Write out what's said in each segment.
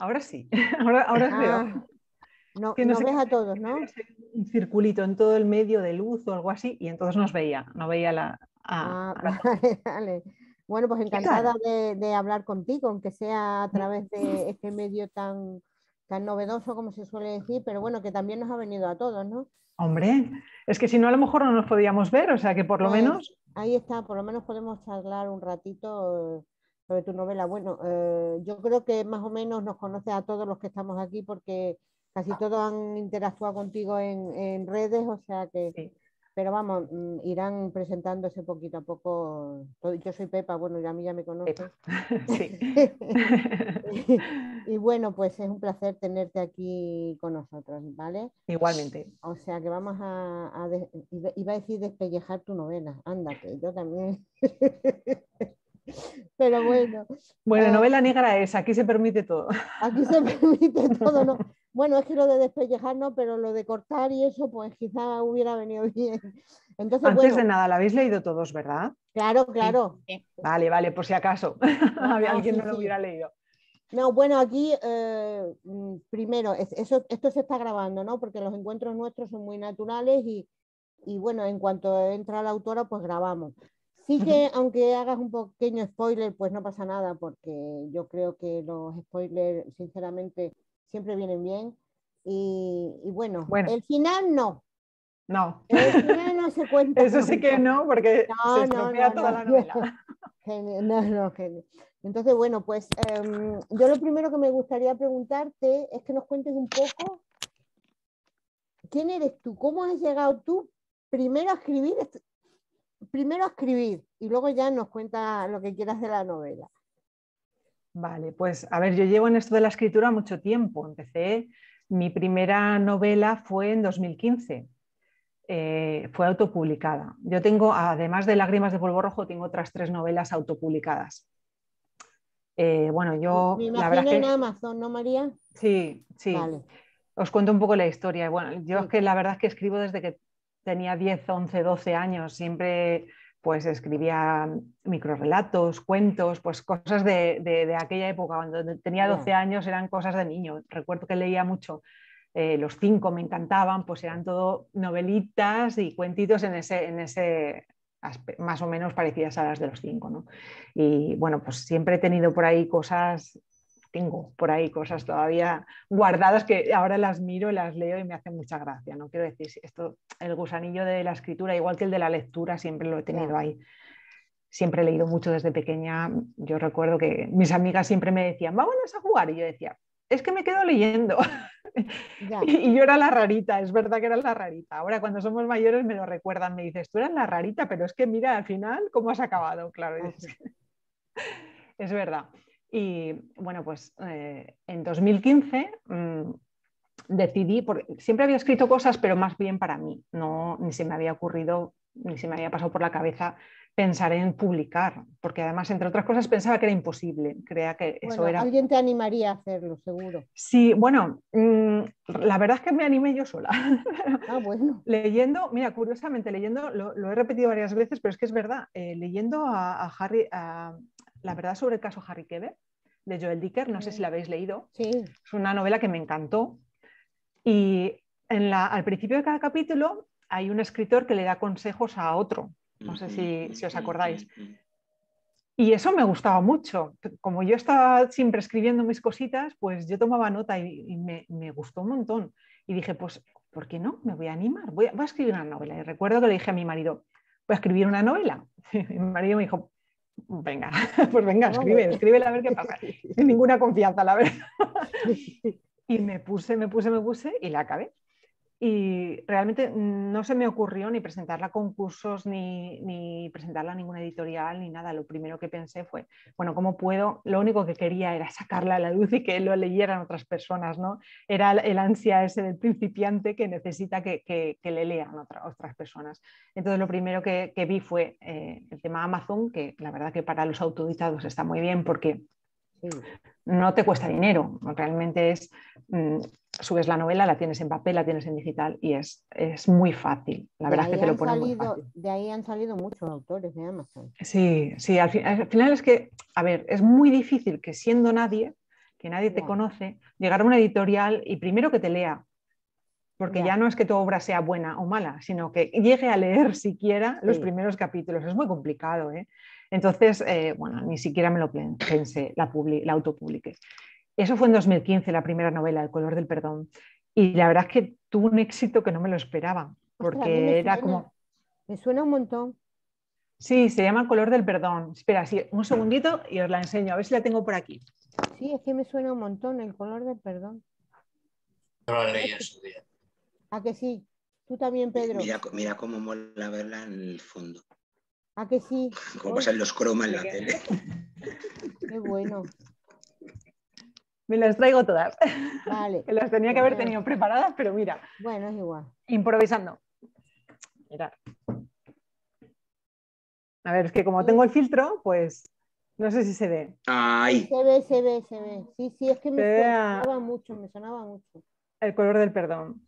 ahora sí, ahora, ahora os veo. Ah, no, Que no no ves a todos, ¿no? Un circulito en todo el medio de luz o algo así, y entonces nos veía, no veía la. a- Ah, a la- vale, vale. Bueno, pues encantada de, de hablar contigo, aunque sea a través de este medio tan, tan novedoso como se suele decir, pero bueno, que también nos ha venido a todos, ¿no? Hombre, es que si no, a lo mejor no nos podíamos ver, o sea que por lo Pues, menos. Ahí está, por lo menos podemos charlar un ratito sobre tu novela. Bueno, eh, yo creo que más o menos nos conoces a todos los que estamos aquí porque casi todos han interactuado contigo en, en redes, o sea que, Sí. pero vamos, mm, irán presentándose poquito a poco. Yo soy Pepa, bueno, y a mí ya me conoces. Sí. Y bueno, pues es un placer tenerte aquí con nosotros, ¿vale? Igualmente. O sea que vamos a, iba a decir despellejar tu novela, ándate, yo también. Pero bueno, Bueno, Ah. novela negra es, aquí se permite todo. aquí se permite todo, ¿no? Bueno, es que lo de despellejar no, pero lo de cortar y eso, pues quizá hubiera venido bien. Entonces, Antes bueno, de nada, la habéis leído todos, ¿verdad? claro, claro. Vale, vale, por si acaso no, alguien sí, no lo sí. hubiera leído. No, bueno, aquí eh, mm, primero, es- eso, esto se está grabando, ¿no? Porque los encuentros nuestros son muy naturales y, y bueno, en cuanto entra la autora, pues grabamos. Sí que, aunque hagas un pequeño spoiler, pues no pasa nada, porque yo creo que los spoilers, sinceramente, siempre vienen bien. Y, y bueno, Bueno. el final no. No, El final no se cuenta. eso sí que no, porque No, se estropea no, toda no. la novela. Geni- No, no, geni- Entonces, bueno, pues em, yo lo primero que me gustaría preguntarte es que nos cuentes un poco quién eres tú, cómo has llegado tú primero a escribir, primero escribir y luego ya nos cuenta lo que quieras de la novela. Vale, pues a ver, yo llevo en esto de la escritura mucho tiempo. Empecé, mi primera novela fue en 2015. eh, fue autopublicada. Yo tengo, además de Lágrimas de polvo rojo, tengo otras tres novelas autopublicadas. Eh, bueno, yo Me la verdad imagino en que Amazon, ¿no, María? sí, sí. Vale. Os cuento un poco la historia. Bueno, yo Sí. es que la verdad es que escribo desde que tenía 10, 11, 12 años. Siempre pues escribía microrelatos, cuentos, pues cosas de, de- de aquella época. Cuando tenía Ya. 12 años eran cosas de niño. Recuerdo que leía mucho. eh, los cinco me encantaban, pues eran todo novelitas y cuentitos en ese, en ese más o menos parecidas a las de los cinco. ¿no? Y bueno, pues siempre he tenido por ahí cosas tengo por ahí cosas todavía guardadas que ahora las miro y las leo y me hacen mucha gracia. No quiero decir, esto, el gusanillo de la escritura, igual que el de la lectura, siempre lo he tenido ahí. Siempre he leído mucho desde pequeña. Yo recuerdo que mis amigas siempre me decían, vámonos a jugar. Y yo decía, es que me quedo leyendo. Ya. y yo era la rarita, es verdad que era la rarita. Ahora cuando somos mayores me lo recuerdan, me dices, tú eras la rarita, pero es que mira, al final, ¿cómo has acabado? Claro, Ah, es verdad. Y bueno, pues eh, en 2015 mm, decidí, porque siempre había escrito cosas, pero más bien para mí, no, ni se me había ocurrido, ni se me había pasado por la cabeza pensar en publicar, porque además, entre otras cosas, pensaba que era imposible, creía que eso era... alguien te animaría a hacerlo, seguro. Sí, bueno, mm, la verdad es que me animé yo sola. Ah, bueno. leyendo, mira, curiosamente, leyendo, lo, lo he repetido varias veces, pero es que es verdad, eh, leyendo a, a Harry, a- la verdad sobre el caso Harry Keber, de Joel Dicker, no sé si la habéis leído, Sí, es una novela que me encantó. Y en la, al principio de cada capítulo hay un escritor que le da consejos a otro. No sé si, si os acordáis. Y eso me gustaba mucho. Como yo estaba siempre escribiendo mis cositas, pues yo tomaba nota y, y me, me gustó un montón. Y dije, pues, ¿por qué no? Me voy a animar, voy a, voy a escribir una novela. Y recuerdo que le dije a mi marido, voy a escribir una novela. Y mi marido me dijo, venga, pues venga, escribe, escríbela a ver qué pasa. Sin ninguna confianza, la verdad. Y me puse, me puse, me puse y la acabé. Y realmente no se me ocurrió ni presentarla a concursos, ni, ni presentarla a ninguna editorial, ni nada. Lo primero que pensé fue, bueno, ¿cómo puedo? Lo único que quería era sacarla a la luz y que lo leyeran otras personas, ¿no? Era el ansia ese del principiante que necesita que, que- le lean otra- otras personas. Entonces lo primero que, vi fue eh, el tema Amazon, que la verdad que para los autoeditados está muy bien porque. No te cuesta dinero, realmente es, mm, subes la novela, la tienes en papel, la tienes en digital y es, es muy fácil, la De verdad es que te lo han pone muy salido- fácil. De ahí han salido muchos autores de Amazon. Sí, sí, al, al final es que, a ver, es muy difícil que siendo nadie que nadie te conoce, llegar a una editorial y primero que te lea, porque ya. no es que tu obra sea buena o mala, sino que llegue a leer siquiera los primeros capítulos. Es muy complicado. ¿eh? Entonces, eh, bueno, ni siquiera me lo pensé, la, la autopubliqué. Eso fue en 2015, la primera novela, El color del perdón. Y la verdad es que tuvo un éxito que no me lo esperaba, porque era como... Me suena un montón. Sí, se llama El color del perdón. Espera, sí, un segundito y os la enseño, a ver si la tengo por aquí. Sí, es que me suena un montón, El color del perdón. No la leí en su día. ¿A que sí? Tú también, Pedro. Mira, mira cómo mola verla en el fondo. ¿A que sí? Cómo pasan los cromas en la tele. Qué bueno. Me las traigo todas. Vale. las tenía que haber tenido preparadas, pero mira. Bueno, es igual. Improvisando. Mira. A ver, es que como tengo el filtro, pues no sé si se ve. Ay. Se ve, se ve, se ve. Sí, sí, es que me sonaba mucho, me sonaba mucho. El color del perdón.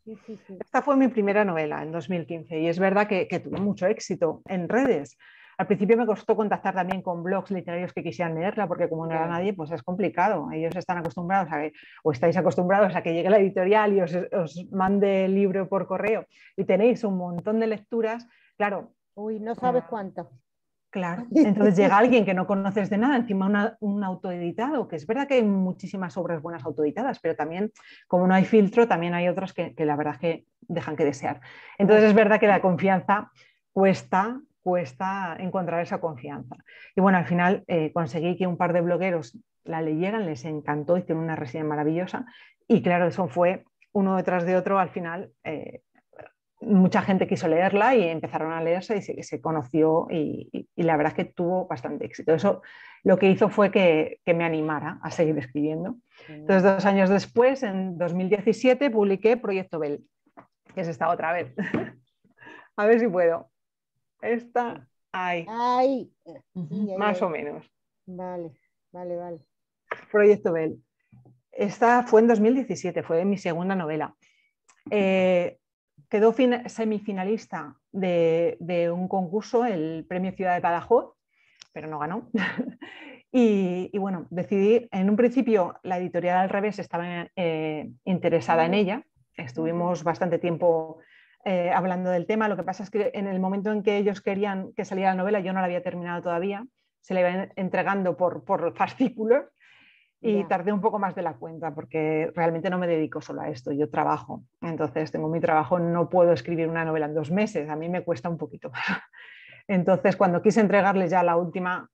Esta fue mi primera novela en 2015 y es verdad que, tuvo mucho éxito en redes. Al principio me costó contactar también con blogs literarios que quisieran leerla, porque como no era nadie, pues es complicado. Ellos están acostumbrados a que, o estáis acostumbrados a que llegue la editorial y os, os mande el libro por correo y tenéis un montón de lecturas. Claro. Uy, no sabes cuántas. Claro, entonces llega alguien que no conoces de nada, encima un autoeditado, que es verdad que hay muchísimas obras buenas autoeditadas, pero también, como no hay filtro, también hay otras que, la verdad que dejan que desear. Entonces es verdad que la confianza cuesta, cuesta encontrar esa confianza. Y bueno, al final eh, conseguí que un par de blogueros la leyeran, les encantó, hicieron una reseña maravillosa y claro, eso fue uno detrás de otro al final. Eh, mucha gente quiso leerla y empezaron a leerse y se, conoció y, la verdad es que tuvo bastante éxito. Eso lo que hizo fue que, me animara a seguir escribiendo. Entonces, dos años después, en 2017, publiqué Proyecto Bell, que es esta otra vez. a ver si puedo. Esta, ahí. Ay. Más o menos. Vale, vale, vale. Proyecto Bell. Esta fue en 2017, fue mi segunda novela. Eh, quedó semifinalista de, un concurso, el Premio Ciudad de Badajoz, pero no ganó. y, bueno, decidí, en un principio la editorial al revés estaba eh, interesada en ella, estuvimos bastante tiempo eh, hablando del tema, lo que pasa es que en el momento en que ellos querían que saliera la novela, yo no la había terminado todavía, se la iba entregando por, por fascículos y tardé un poco más de la cuenta porque realmente no me dedico solo a esto, yo trabajo. Entonces tengo mi trabajo, no puedo escribir una novela en dos meses, a mí me cuesta un poquito más. Entonces cuando quise entregarles ya la última,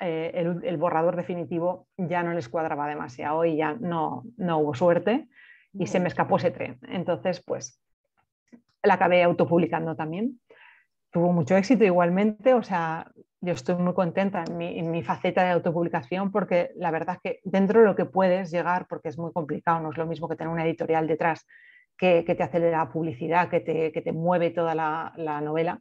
eh, el, borrador definitivo, ya no les cuadraba demasiado y ya no, no hubo suerte y se me escapó ese tren. Entonces pues la acabé autopublicando también. Tuvo mucho éxito igualmente, o sea, yo estoy muy contenta en mi, faceta de autopublicación porque la verdad es que dentro de lo que puedes llegar, porque es muy complicado, no es lo mismo que tener una editorial detrás que, te hace la publicidad, que te, mueve toda la, novela,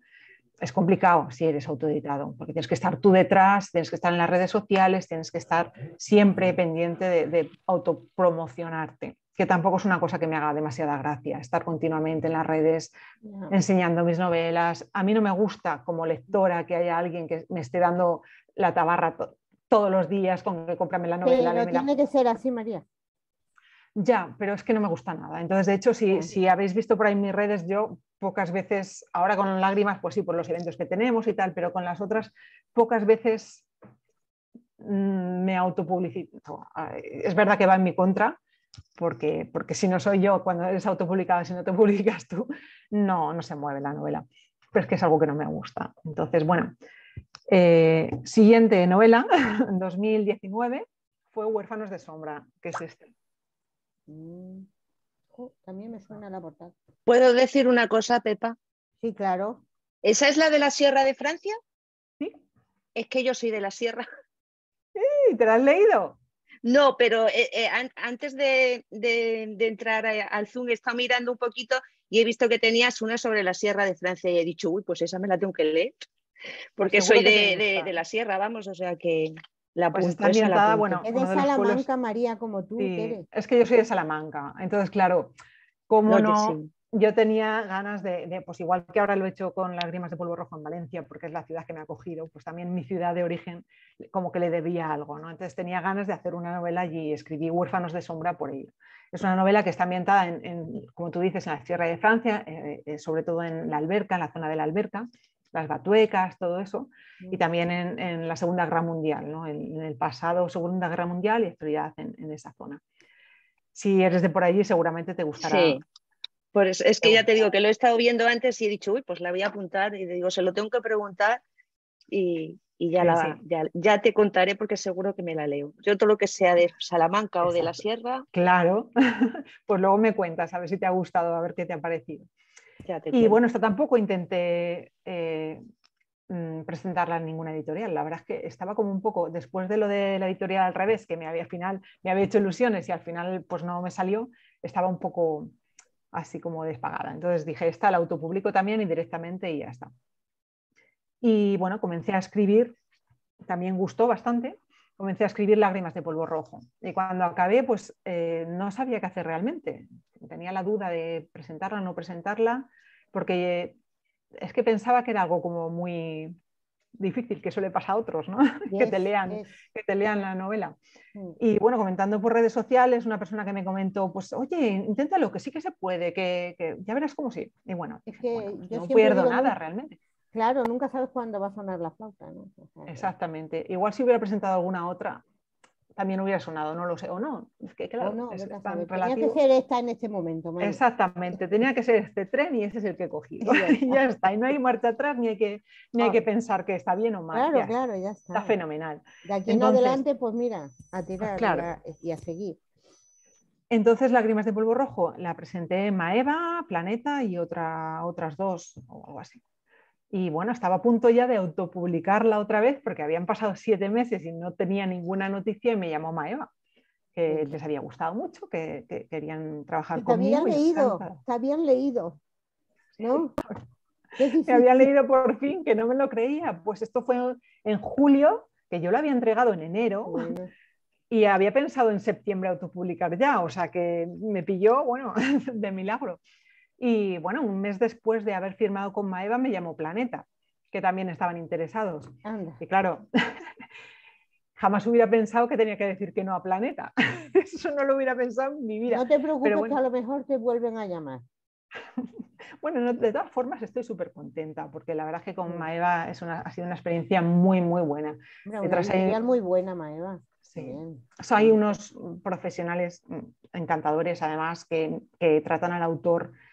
es complicado si eres autoeditado, porque tienes que estar tú detrás, tienes que estar en las redes sociales, tienes que estar siempre pendiente de autopromocionarte que tampoco es una cosa que me haga demasiada gracia, estar continuamente en las redes enseñando mis novelas. A mí no me gusta como lectora que haya alguien que me esté dando la tabarra todos los días con que cómprame la novela. Pero tiene que ser así, María. Ya, pero es que no me gusta nada. Entonces, de hecho, si, si, habéis visto por ahí mis redes, yo pocas veces, ahora con lágrimas, pues sí, por los eventos que tenemos y tal, pero con las otras, pocas veces mm, me autopublicito. Es verdad que va en mi contra, porque, porque si no soy yo, cuando eres autopublicado, si no te publicas tú, no, no se mueve la novela. Pero es que es algo que no me gusta. Entonces, bueno, eh, siguiente novela, 2019, fue Huérfanos de Sombra, que es este. Mm. también me suena la portada. ¿Puedo decir una cosa, Pepa? Sí, claro. ¿Esa es la de la Sierra de Francia? Sí. Es que yo soy de la Sierra. Sí, ¿te la has leído? No, pero eh, eh, antes de, entrar al Zoom he estado mirando un poquito y he visto que tenías una sobre la Sierra de Francia y he dicho, uy, pues esa me la tengo que leer, porque pues soy de, la Sierra, vamos, o sea que la pues está ambientada, bueno, es de Salamanca, María, como tú. Es que yo soy de Salamanca, entonces claro, como no, yo tenía ganas de, pues igual que ahora lo he hecho con Lágrimas de Polvo Rojo en Valencia, porque es la ciudad que me ha acogido, pues también mi ciudad de origen como que le debía algo, ¿no? Entonces tenía ganas de hacer una novela y escribí Huérfanos de Sombra por ello. Es una novela que está ambientada, en, como tú dices, en la Sierra de Francia, eh, eh, sobre todo en la alberca, en la zona de la alberca, las batuecas, todo eso, y mm. también en, la Segunda Guerra Mundial, ¿no? en, el pasado Segunda Guerra Mundial y actualidad en, en, esa zona. Si eres de por allí, seguramente te gustará. Sí. Pues es que ya te digo que lo he estado viendo antes y he dicho, uy, pues la voy a apuntar y digo, se lo tengo que preguntar y, ya, la, Ya, te contaré porque seguro que me la leo. Yo todo lo que sea de Salamanca o de la Sierra. Claro, pues luego me cuentas a ver si te ha gustado, a ver qué te ha parecido. y bueno, esto tampoco intenté eh, mm, presentarla en ninguna editorial. La verdad es que estaba como un poco, después de lo de la editorial al revés, que me había, al final, me había hecho ilusiones y al final pues no me salió, estaba un poco así como despagada. Entonces dije, esta la autopublico también indirectamente y ya está. Y bueno, comencé a escribir, también gustó bastante, comencé a escribir Lágrimas de polvo rojo. Y cuando acabé, pues eh, no sabía qué hacer realmente. Tenía la duda de presentarla o no presentarla, porque es que pensaba que era algo como muy, difícil, que eso le pasa a otros, ¿no? que, te lean, que te lean la novela. Mm. Y bueno, comentando por redes sociales, una persona que me comentó, pues oye, inténtalo, que sí que se puede, que, ya verás cómo sí. Y bueno, no pierdo nada realmente. Claro, nunca sabes cuándo va a sonar la flauta. ¿no? Exactamente. Igual si hubiera presentado alguna otra, también hubiera sonado, no lo sé, o no. Es que claro, no, es, tenía que ser esta en este momento. Exactamente, tenía que ser este tren y ese es el que he cogido. Y ya está, y no hay marcha atrás ni hay que, ni hay ah. que pensar que está bien o mal. Claro, claro, ya está. Está fenomenal. De aquí en adelante, pues mira, a tirar y, a, seguir. Entonces, Lágrimas de Polvo Rojo la presenté en Maeva, Planeta y otra, otras dos o algo así. Y bueno, estaba a punto ya de autopublicarla otra vez porque habían pasado siete meses y no tenía ninguna noticia y me llamó Maeva, que les había gustado mucho, que, querían trabajar conmigo. Te habían leído, te habían leído, ¿no? Me habían leído por fin, que no me lo creía. Pues esto fue en julio, que yo lo había entregado en enero. Y había pensado en septiembre autopublicar ya, o sea que me pilló, bueno, de milagro. Y bueno, un mes después de haber firmado con Maeva me llamó Planeta, que también estaban interesados. Y claro, jamás hubiera pensado que tenía que decir que no a Planeta. Eso no lo hubiera pensado en mi vida. No te preocupes, que a lo mejor te vuelven a llamar. bueno, de todas formas estoy súper contenta porque la verdad es que con Maeva es una, ha sido una experiencia muy, muy buena. Una muy buena, Maeva. Sí. hay unos profesionales encantadores, además, que, que tratan al autor Mm,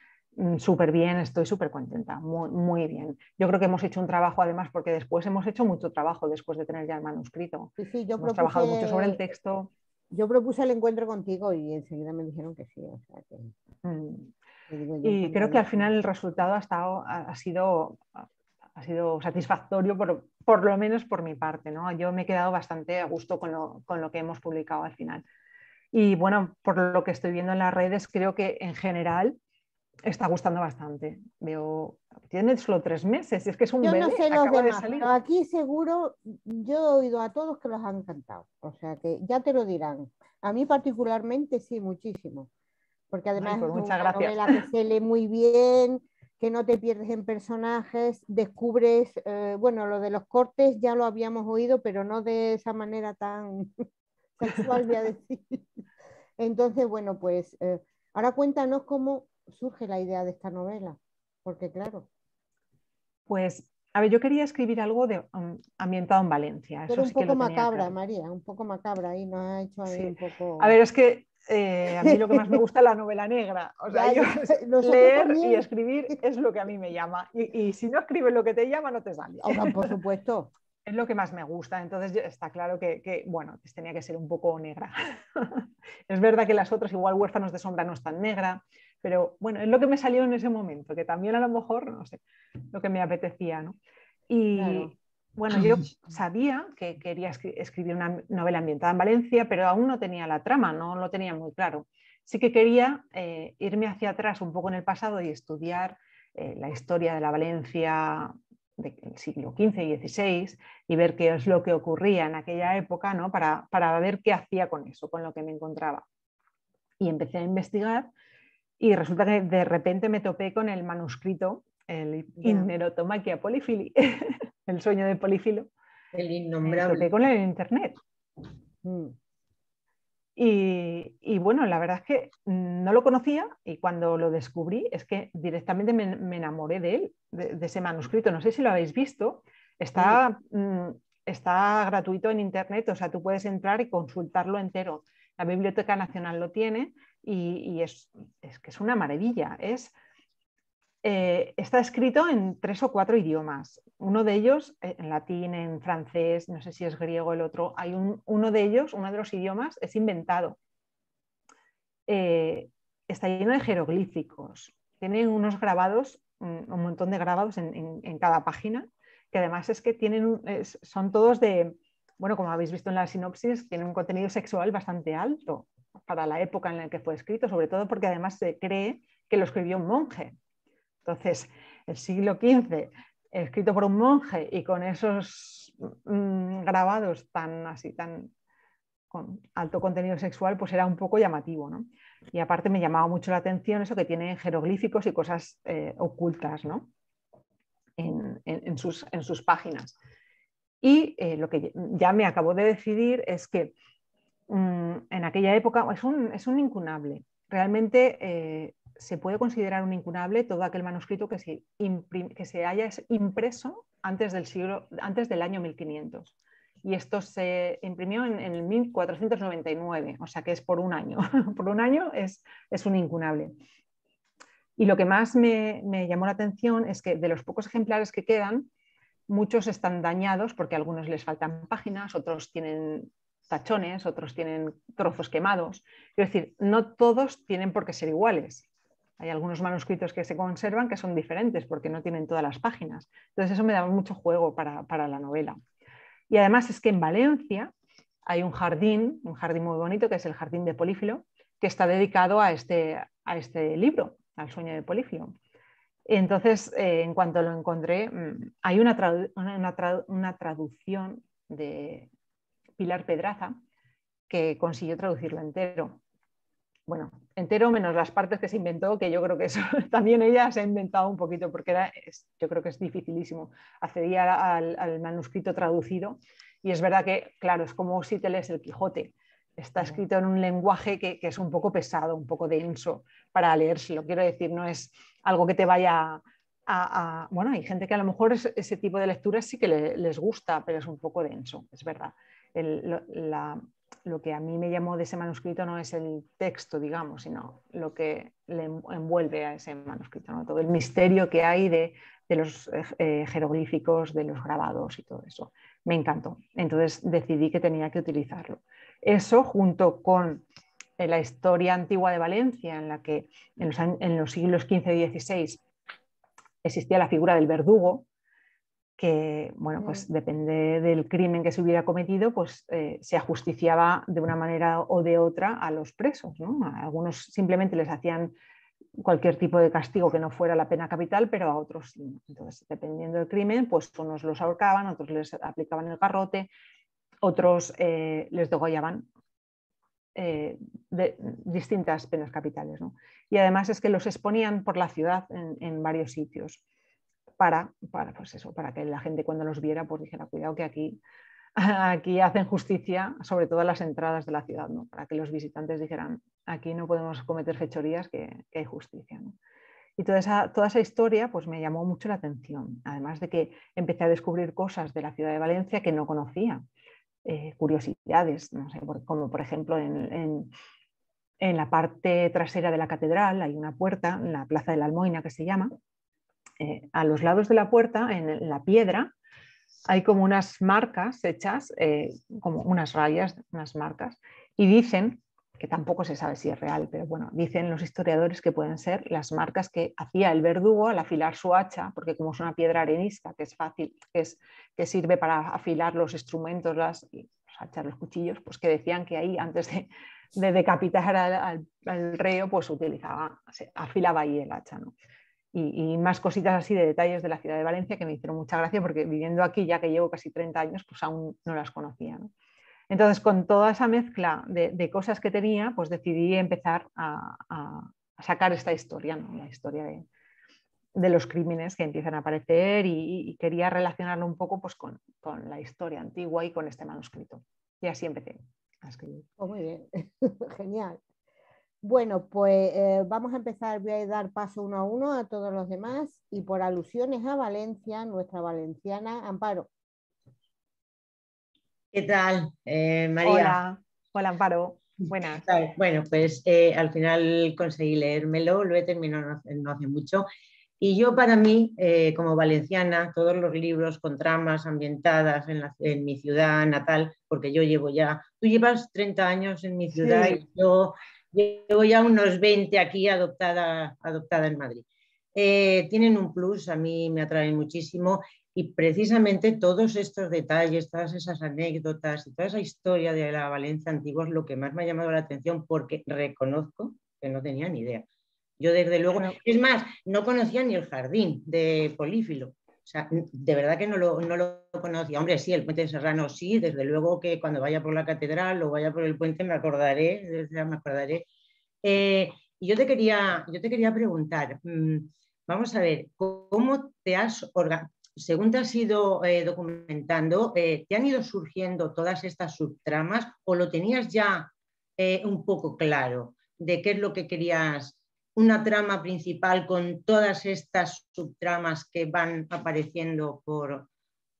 súper bien, estoy súper contenta, muy, muy, bien. Yo creo que hemos hecho un trabajo además porque después hemos hecho mucho trabajo después de tener ya el manuscrito. Sí, sí, yo hemos trabajado mucho sobre el texto. Yo propuse el encuentro contigo y enseguida me dijeron que sí. Mm. y creo que al final el resultado ha, estado, ha, sido, ha sido satisfactorio, por, por, lo menos por mi parte. ¿no? Yo me he quedado bastante a gusto con lo, con lo que hemos publicado al final. Y bueno, por lo que estoy viendo en las redes, creo que en general está gustando bastante. Veo, tiene solo tres meses, es que es un yo bebé, no sé los demás, pero aquí seguro yo he oído a todos que los han encantado, o sea que ya te lo dirán. A mí particularmente sí, muchísimo, porque además pues es una novela que se lee muy bien, que no te pierdes en personajes, descubres, eh, bueno, lo de los cortes ya lo habíamos oído, pero no de esa manera tan sexual, voy a decir. Entonces, bueno, pues eh, ahora cuéntanos cómo surge la idea de esta novela? Porque claro. Pues, a ver, yo quería escribir algo de, um, ambientado en Valencia. Pero un poco macabra, María, un poco macabra y nos ha hecho un poco... A ver, es que eh, a mí lo que más me gusta es la novela negra. O sea, leer y escribir es lo que a mí me llama. Y, si no escribes lo que te llama, no te sale. por supuesto. es lo que más me gusta. Entonces está claro que, bueno, pues tenía que ser un poco negra. es verdad que las otras, igual Huérfanos de Sombra, no están negra, pero bueno, es lo que me salió en ese momento, que también a lo mejor, no sé, lo que me apetecía, ¿no? Y bueno, yo sabía que quería escribir una novela ambientada en Valencia, pero aún no tenía la trama, no lo tenía muy claro. Sí que quería eh, irme hacia atrás un poco en el pasado y estudiar eh, la historia de la Valencia del siglo XV y XVI y ver qué es lo que ocurría en aquella época, ¿no? para, para ver qué hacía con eso, con lo que me encontraba. Y empecé a investigar Y resulta que de repente me topé con el manuscrito, el Ya. Innerotomaquia polifili, el sueño de polifilo. El Me innombrable. topé con en internet. Mm. Y, y bueno, la verdad es que no lo conocía y cuando lo descubrí es que directamente me, me enamoré de él, de, de ese manuscrito. No sé si lo habéis visto. Está, mm, está gratuito en internet, o sea, tú puedes entrar y consultarlo entero. La Biblioteca Nacional lo tiene y, es, que es una maravilla. Es, eh, está escrito en tres o cuatro idiomas. Uno de ellos eh, en latín, en francés, no sé si es griego el otro. Hay un- uno de ellos, uno de los idiomas, es inventado. Eh, está lleno de jeroglíficos. Tiene unos grabados, mm, un montón de grabados en, cada página, que además es que tienen, es- son todos de, bueno, como habéis visto en la sinopsis, tienen un contenido sexual bastante alto para la época en la que fue escrito, sobre todo porque además se cree que lo escribió un monje. Entonces, el siglo XV, escrito por un monje y con esos mm, grabados tan así, tan con alto contenido sexual, pues era un poco llamativo, ¿no? Y aparte me llamaba mucho la atención eso que tiene jeroglíficos y cosas eh, ocultas, ¿no? En, sus, en sus páginas. Y eh, lo que ya me acabo de decidir es que en aquella época es un, es un incunable. Realmente eh, se puede considerar un incunable todo aquel manuscrito que se, que se haya impreso antes del, siglo, antes del año 1500. Y esto se imprimió en, en el 1499, o sea que es por un año. por un año es, es un incunable. Y lo que más me, me llamó la atención es que de los pocos ejemplares que quedan, muchos están dañados porque a algunos les faltan páginas, otros tienen tachones, otros tienen trozos quemados. Es decir, no todos tienen por qué ser iguales. Hay algunos manuscritos que se conservan que son diferentes porque no tienen todas las páginas. Entonces eso me daba mucho juego para, para la novela. Y además es que en Valencia hay un jardín, un jardín muy bonito, que es el Jardín de Polífilo, que está dedicado a este, a este libro, al sueño de Polífilo. Entonces, eh, en cuanto lo encontré, mm, hay una, una, una, traducción de Pilar Pedraza que consiguió traducirlo entero. Bueno, entero menos las partes que se inventó, que yo creo que eso también ella se ha inventado un poquito, porque era, yo creo que es dificilísimo. Accedía al, al, manuscrito traducido y es verdad que, claro, es como si te lees el Quijote. Está escrito en un lenguaje que, que es un poco pesado, un poco denso para leérselo. Quiero decir, no es algo que te vaya a, a, bueno, hay gente que a lo mejor es, ese tipo de lecturas sí que le, les gusta, pero es un poco denso, es verdad. Lo, que a mí me llamó de ese manuscrito no es el texto, digamos, sino lo que le envuelve a ese manuscrito, todo el misterio que hay de, los eh, jeroglíficos, de los grabados y todo eso. Me encantó. Entonces decidí que tenía que utilizarlo. Eso junto con la historia antigua de Valencia, en la que en los, en los siglos XV y XVI existía la figura del verdugo, que, bueno, pues depende del crimen que se hubiera cometido, pues eh, se ajusticiaba de una manera o de otra a los presos. ¿no? A algunos simplemente les hacían cualquier tipo de castigo que no fuera la pena capital, pero a otros sí. Entonces, dependiendo del crimen, pues unos los ahorcaban, otros les aplicaban el garrote, otros eh, les degollaban eh, de distintas penas capitales. ¿no? Y además es que los exponían por la ciudad en, en varios sitios para, para, pues eso, para que la gente cuando los viera pues dijera, cuidado que aquí, aquí hacen justicia, sobre todo en las entradas de la ciudad, ¿no? para que los visitantes dijeran, aquí no podemos cometer fechorías, que, hay justicia. ¿no? Y toda esa, toda esa historia pues, me llamó mucho la atención, además de que empecé a descubrir cosas de la ciudad de Valencia que no conocía, eh, curiosidades, no sé, como por ejemplo en, en, en la parte trasera de la catedral hay una puerta, en la Plaza de la Almoina que se llama, eh, a los lados de la puerta, en la piedra, hay como unas marcas hechas, eh, como unas rayas, unas marcas, y dicen, que tampoco se sabe si es real, pero bueno, dicen los historiadores que pueden ser las marcas que hacía el verdugo al afilar su hacha, porque como es una piedra arenisca, que es fácil, que, es, que sirve para afilar los instrumentos, las, hachas, los cuchillos, pues que decían que ahí antes de, de decapitar al, reo, pues utilizaba, se afilaba ahí el hacha, ¿no? Y, más cositas así de detalles de la ciudad de Valencia que me hicieron mucha gracia porque viviendo aquí ya que llevo casi 30 años pues aún no las conocía. ¿no? Entonces con toda esa mezcla de, cosas que tenía pues decidí empezar a, sacar esta historia, ¿no? la historia de, los crímenes que empiezan a aparecer y, quería relacionarlo un poco pues, con, con, la historia antigua y con este manuscrito. Y así empecé a escribir. Oh, muy bien, genial. Bueno, pues eh, vamos a empezar, voy a dar paso uno a uno a todos los demás y por alusiones a Valencia, nuestra valenciana Amparo. ¿Qué tal, eh, María? Hola, hola Amparo. Buenas. Bueno, pues eh, al final conseguí leérmelo, lo he terminado no hace mucho y yo para mí, eh, como valenciana, todos los libros con tramas ambientadas en, mi ciudad natal, porque yo llevo ya, tú llevas 30 años en mi ciudad y yo llevo ya unos 20 aquí adoptada, adoptada en Madrid. Eh, tienen un plus, a mí me atraen muchísimo y precisamente todos estos detalles, todas esas anécdotas y toda esa historia de la Valencia antigua es lo que más me ha llamado la atención porque reconozco que no tenía ni idea. Yo desde luego, es más, no conocía ni el jardín de Polífilo. De verdad que no lo, no lo, conocía. Hombre, sí, el puente de Serrano sí, desde luego que cuando vaya por la catedral o vaya por el puente me acordaré, me acordaré. Eh, yo te quería, yo te quería preguntar, mm, vamos a ver, ¿cómo te has organizado? Según te has ido eh, documentando, eh, ¿te han ido surgiendo todas estas subtramas o lo tenías ya un poco claro de qué es lo que querías una trama principal con todas estas subtramas que van apareciendo por,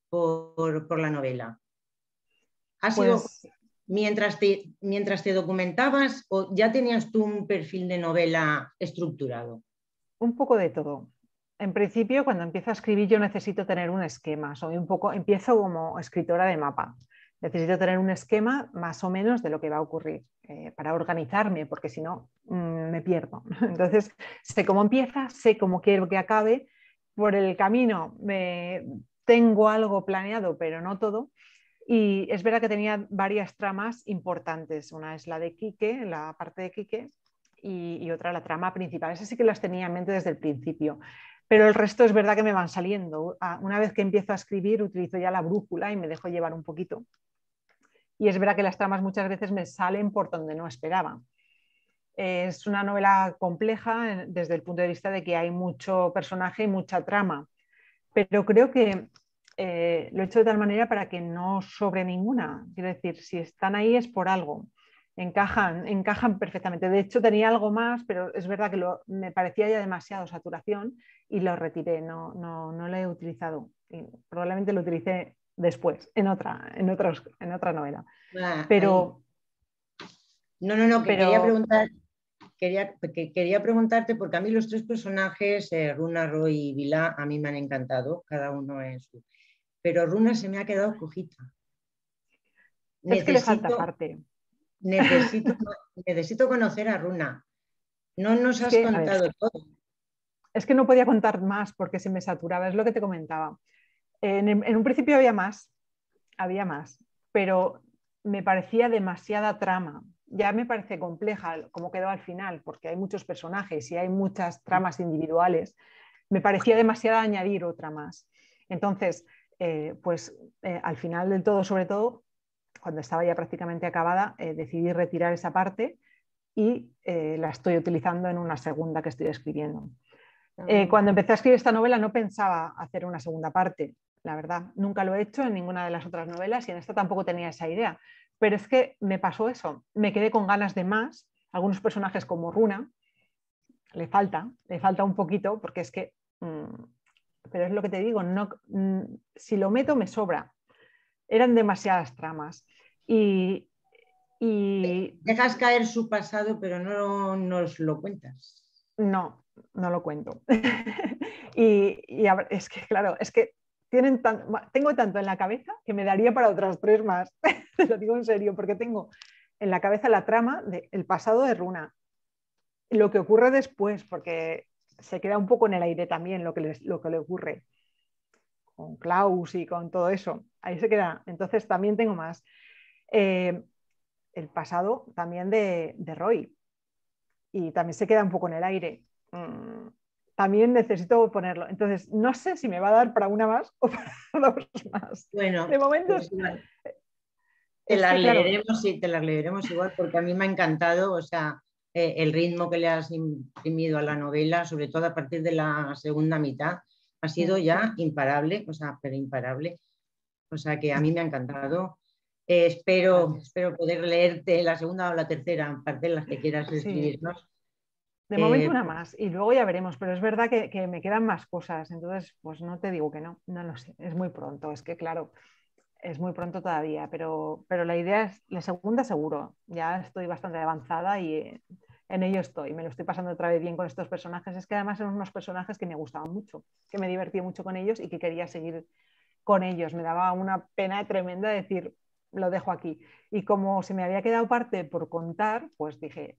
por, la novela? ¿Ha sido pues mientras te, mientras te documentabas o ya tenías tú un perfil de novela estructurado? Un poco de todo. En principio, cuando empiezo a escribir, yo necesito tener un esquema. Soy un poco, empiezo como escritora de mapa necesito tener un esquema más o menos de lo que va a ocurrir eh, para organizarme, porque si no mm, me pierdo. Entonces, sé cómo empieza, sé cómo quiero que acabe. Por el camino tengo algo planeado, pero no todo. Y es verdad que tenía varias tramas importantes. Una es la de Quique, la parte de Quique, y, y otra la trama principal. Esas sí que las tenía en mente desde el principio pero el resto es verdad que me van saliendo. Ah, una vez que empiezo a escribir, utilizo ya la brújula y me dejo llevar un poquito y es verdad que las tramas muchas veces me salen por donde no esperaba. Es una novela compleja desde el punto de vista de que hay mucho personaje y mucha trama, pero creo que eh, lo he hecho de tal manera para que no sobre ninguna. Quiero decir, si están ahí es por algo. Encajan, encajan perfectamente. De hecho, tenía algo más, pero es verdad que me parecía ya demasiado saturación y lo retiré, no, no, no lo he utilizado. probablemente lo utilicé después, en otra, en otros, en otra novela. Ah, pero. No, no, no, quería preguntar. Quería, quería, preguntarte, porque a mí los tres personajes, eh, Runa, Roy y Vila, a mí me han encantado, cada uno en su. Pero Runa se me ha quedado cojita. Es que le falta parte. Necesito, necesito conocer a Runa. No nos has contado todo. Es que no podía contar más porque se me saturaba, es lo que te comentaba. En, un principio había más, había más, pero me parecía demasiada trama. Ya me parece compleja como quedó al final, porque hay muchos personajes y hay muchas tramas individuales. Me parecía demasiado añadir otra más. Entonces, eh, pues eh, al final del todo, sobre todo, cuando estaba ya prácticamente acabada, eh, decidí retirar esa parte y la estoy utilizando en una segunda que estoy escribiendo. cuando empecé a escribir esta novela no pensaba hacer una segunda parte la verdad. Nunca lo he hecho en ninguna de las otras novelas y en esta tampoco tenía esa idea. Pero es que me pasó eso, me quedé con ganas de más. Algunos personajes como Runa, le falta, le falta un poquito, porque es que, mm, pero es lo que te digo, no, mm, si lo meto me sobra. Eran demasiadas tramas. Y, Dejas caer su pasado, pero no nos lo cuentas. No, no lo cuento. y, y es que, claro, es que tienen tengo tanto en la cabeza que me daría para otras tres más. Te lo digo en serio, porque tengo en la cabeza la trama del pasado de Runa, lo que ocurre después, porque se queda un poco en el aire también lo que, lo que le ocurre con Klaus y con todo eso. Ahí se queda. Entonces también tengo más. Eh, el pasado también de, de, Roy. Y también se queda un poco en el aire. Mm, también necesito ponerlo. Entonces, no sé si me va a dar para una más o para dos más. Bueno, de momento pues, te las leeremos y te las leeremos igual porque a mí me ha encantado, o sea, eh, el ritmo que le has imprimido a la novela, sobre todo a partir de la segunda mitad, ha sido ya imparable, o sea, pero imparable. O sea que a mí me ha encantado. Eh, espero, espero poder leerte la segunda o la tercera parte de las que quieras escribirnos. De momento eh, una más y luego ya veremos, pero es verdad que, me quedan más cosas, entonces pues no te digo que no, no lo sé, es muy pronto, es que claro, es muy pronto todavía, pero, pero la idea es, la segunda seguro, ya estoy bastante avanzada y en ello estoy, me lo estoy pasando otra vez bien con estos personajes, es que además eran unos personajes que me gustaban mucho, que me divertí mucho con ellos y que quería seguir con ellos, me daba una pena tremenda decir, lo dejo aquí. Y como se me había quedado parte por contar, pues dije,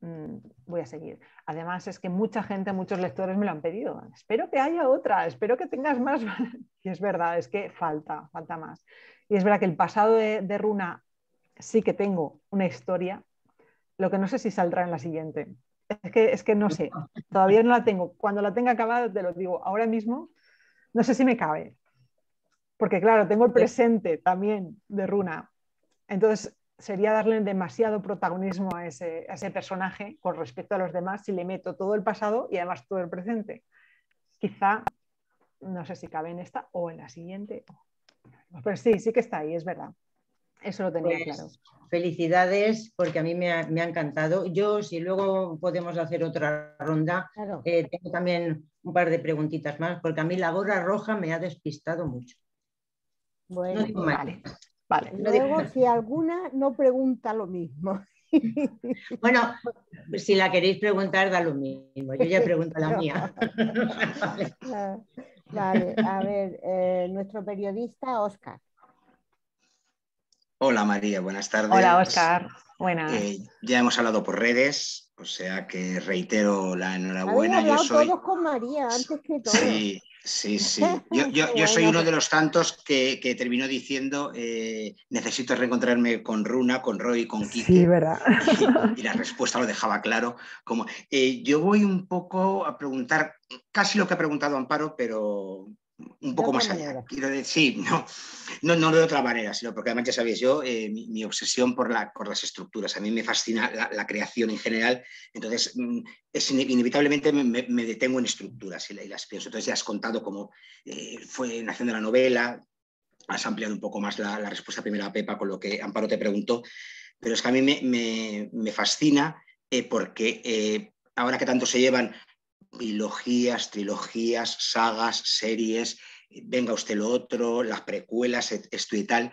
Mm, voy a seguir. Además es que mucha gente, muchos lectores me lo han pedido. Espero que haya otra, espero que tengas más. y es verdad, es que falta, falta más. Y es verdad que el pasado de, Runa sí que tengo una historia, lo que no sé si saldrá en la siguiente. Es que, es que no sé, todavía no la tengo. Cuando la tenga acabada te lo digo. Ahora mismo no sé si me cabe. Porque claro, tengo el presente también de Runa. Entonces, sería darle demasiado protagonismo a ese, personaje con respecto a los demás si le meto todo el pasado y además todo el presente. Quizá, no sé si cabe en esta o en la siguiente. Pero sí, sí que está ahí, es verdad. Eso lo tenía pues, claro. Felicidades, porque a mí me ha, encantado. Yo, si luego podemos hacer otra ronda, eh, tengo también un par de preguntitas más, porque a mí la gorra roja me ha despistado mucho. Bueno, vale. Vale. Luego, si alguna no pregunta lo mismo. Bueno, si la queréis preguntar, da lo mismo. Yo ya pregunto la mía. vale, a ver, eh, nuestro periodista Oscar. Hola María, buenas tardes. Hola Oscar, buenas. Eh, ya hemos hablado por redes, o sea que reitero la enhorabuena. Yo soy... todos con María antes que todo. Sí, Sí, sí. Yo, soy uno de los tantos que, terminó diciendo eh, necesito reencontrarme con Runa, con Roy, con Kike. Sí, verdad. Y, la respuesta lo dejaba claro. Como, eh, yo voy un poco a preguntar casi lo que ha preguntado Amparo, pero un poco más allá. Quiero decir, no, no, no de otra manera, sino porque además ya sabéis, yo, eh, mi, obsesión por, la, por las estructuras, a mí me fascina la, creación en general, entonces mm, es inevitablemente me, detengo en estructuras y, las pienso. Entonces ya has contado cómo eh, fue naciendo la novela, has ampliado un poco más la, respuesta primera a Pepa con lo que Amparo te preguntó, pero es que a mí me, fascina eh, porque ahora que tanto se llevan trilogías, trilogías, sagas, series, venga usted lo otro, las precuelas, esto y tal.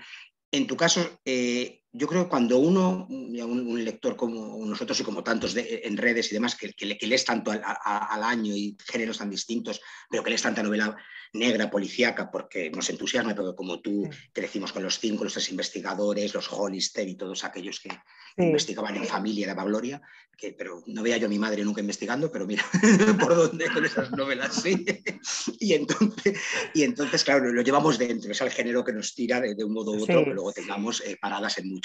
En tu caso, eh, yo creo que cuando uno, un, lector como nosotros y como tantos en redes y demás, que, que, lees tanto al, año y géneros tan distintos, pero que lees tanta novela negra, policíaca, porque nos entusiasma, pero como tú crecimos con los cinco, los tres investigadores, los Hollister y todos aquellos que investigaban en familia de Gloria, que, pero no veía yo a mi madre nunca investigando, pero mira por dónde con esas novelas, sí. y, entonces, y entonces, claro, lo llevamos dentro, es el género que nos tira de, un modo u otro, que luego tengamos eh, paradas en muchos.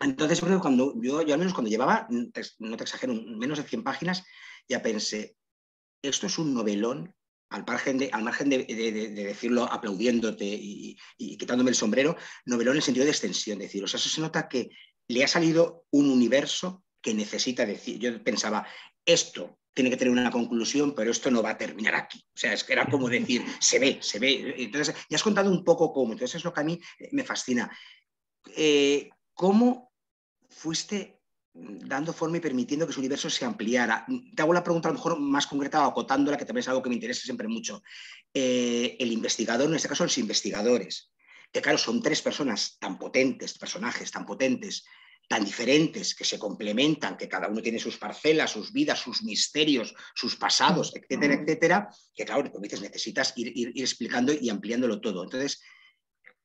Entonces, cuando yo, yo al menos cuando llevaba, no te exagero, menos de 100 páginas, ya pensé, esto es un novelón al margen de, decirlo aplaudiéndote y, quitándome el sombrero, novelón en el sentido de extensión. decir, o sea, eso se nota que le ha salido un universo que necesita decir. Yo pensaba, esto tiene que tener una conclusión, pero esto no va a terminar aquí. O sea, es que era como decir, se ve, se ve. Entonces, ya has contado un poco cómo. Entonces, es lo que a mí me fascina. Eh, ¿Cómo fuiste dando forma y permitiendo que su universo se ampliara. Te hago la pregunta a lo mejor más concreta, acotándola, que también es algo que me interesa siempre mucho. Eh, el investigador, en este caso los investigadores, que claro, son tres personas tan potentes, personajes tan potentes, tan diferentes, que se complementan, que cada uno tiene sus parcelas, sus vidas, sus misterios, sus pasados, etcétera, etcétera, que claro, como dices, necesitas ir, ir explicando y ampliándolo todo. Entonces,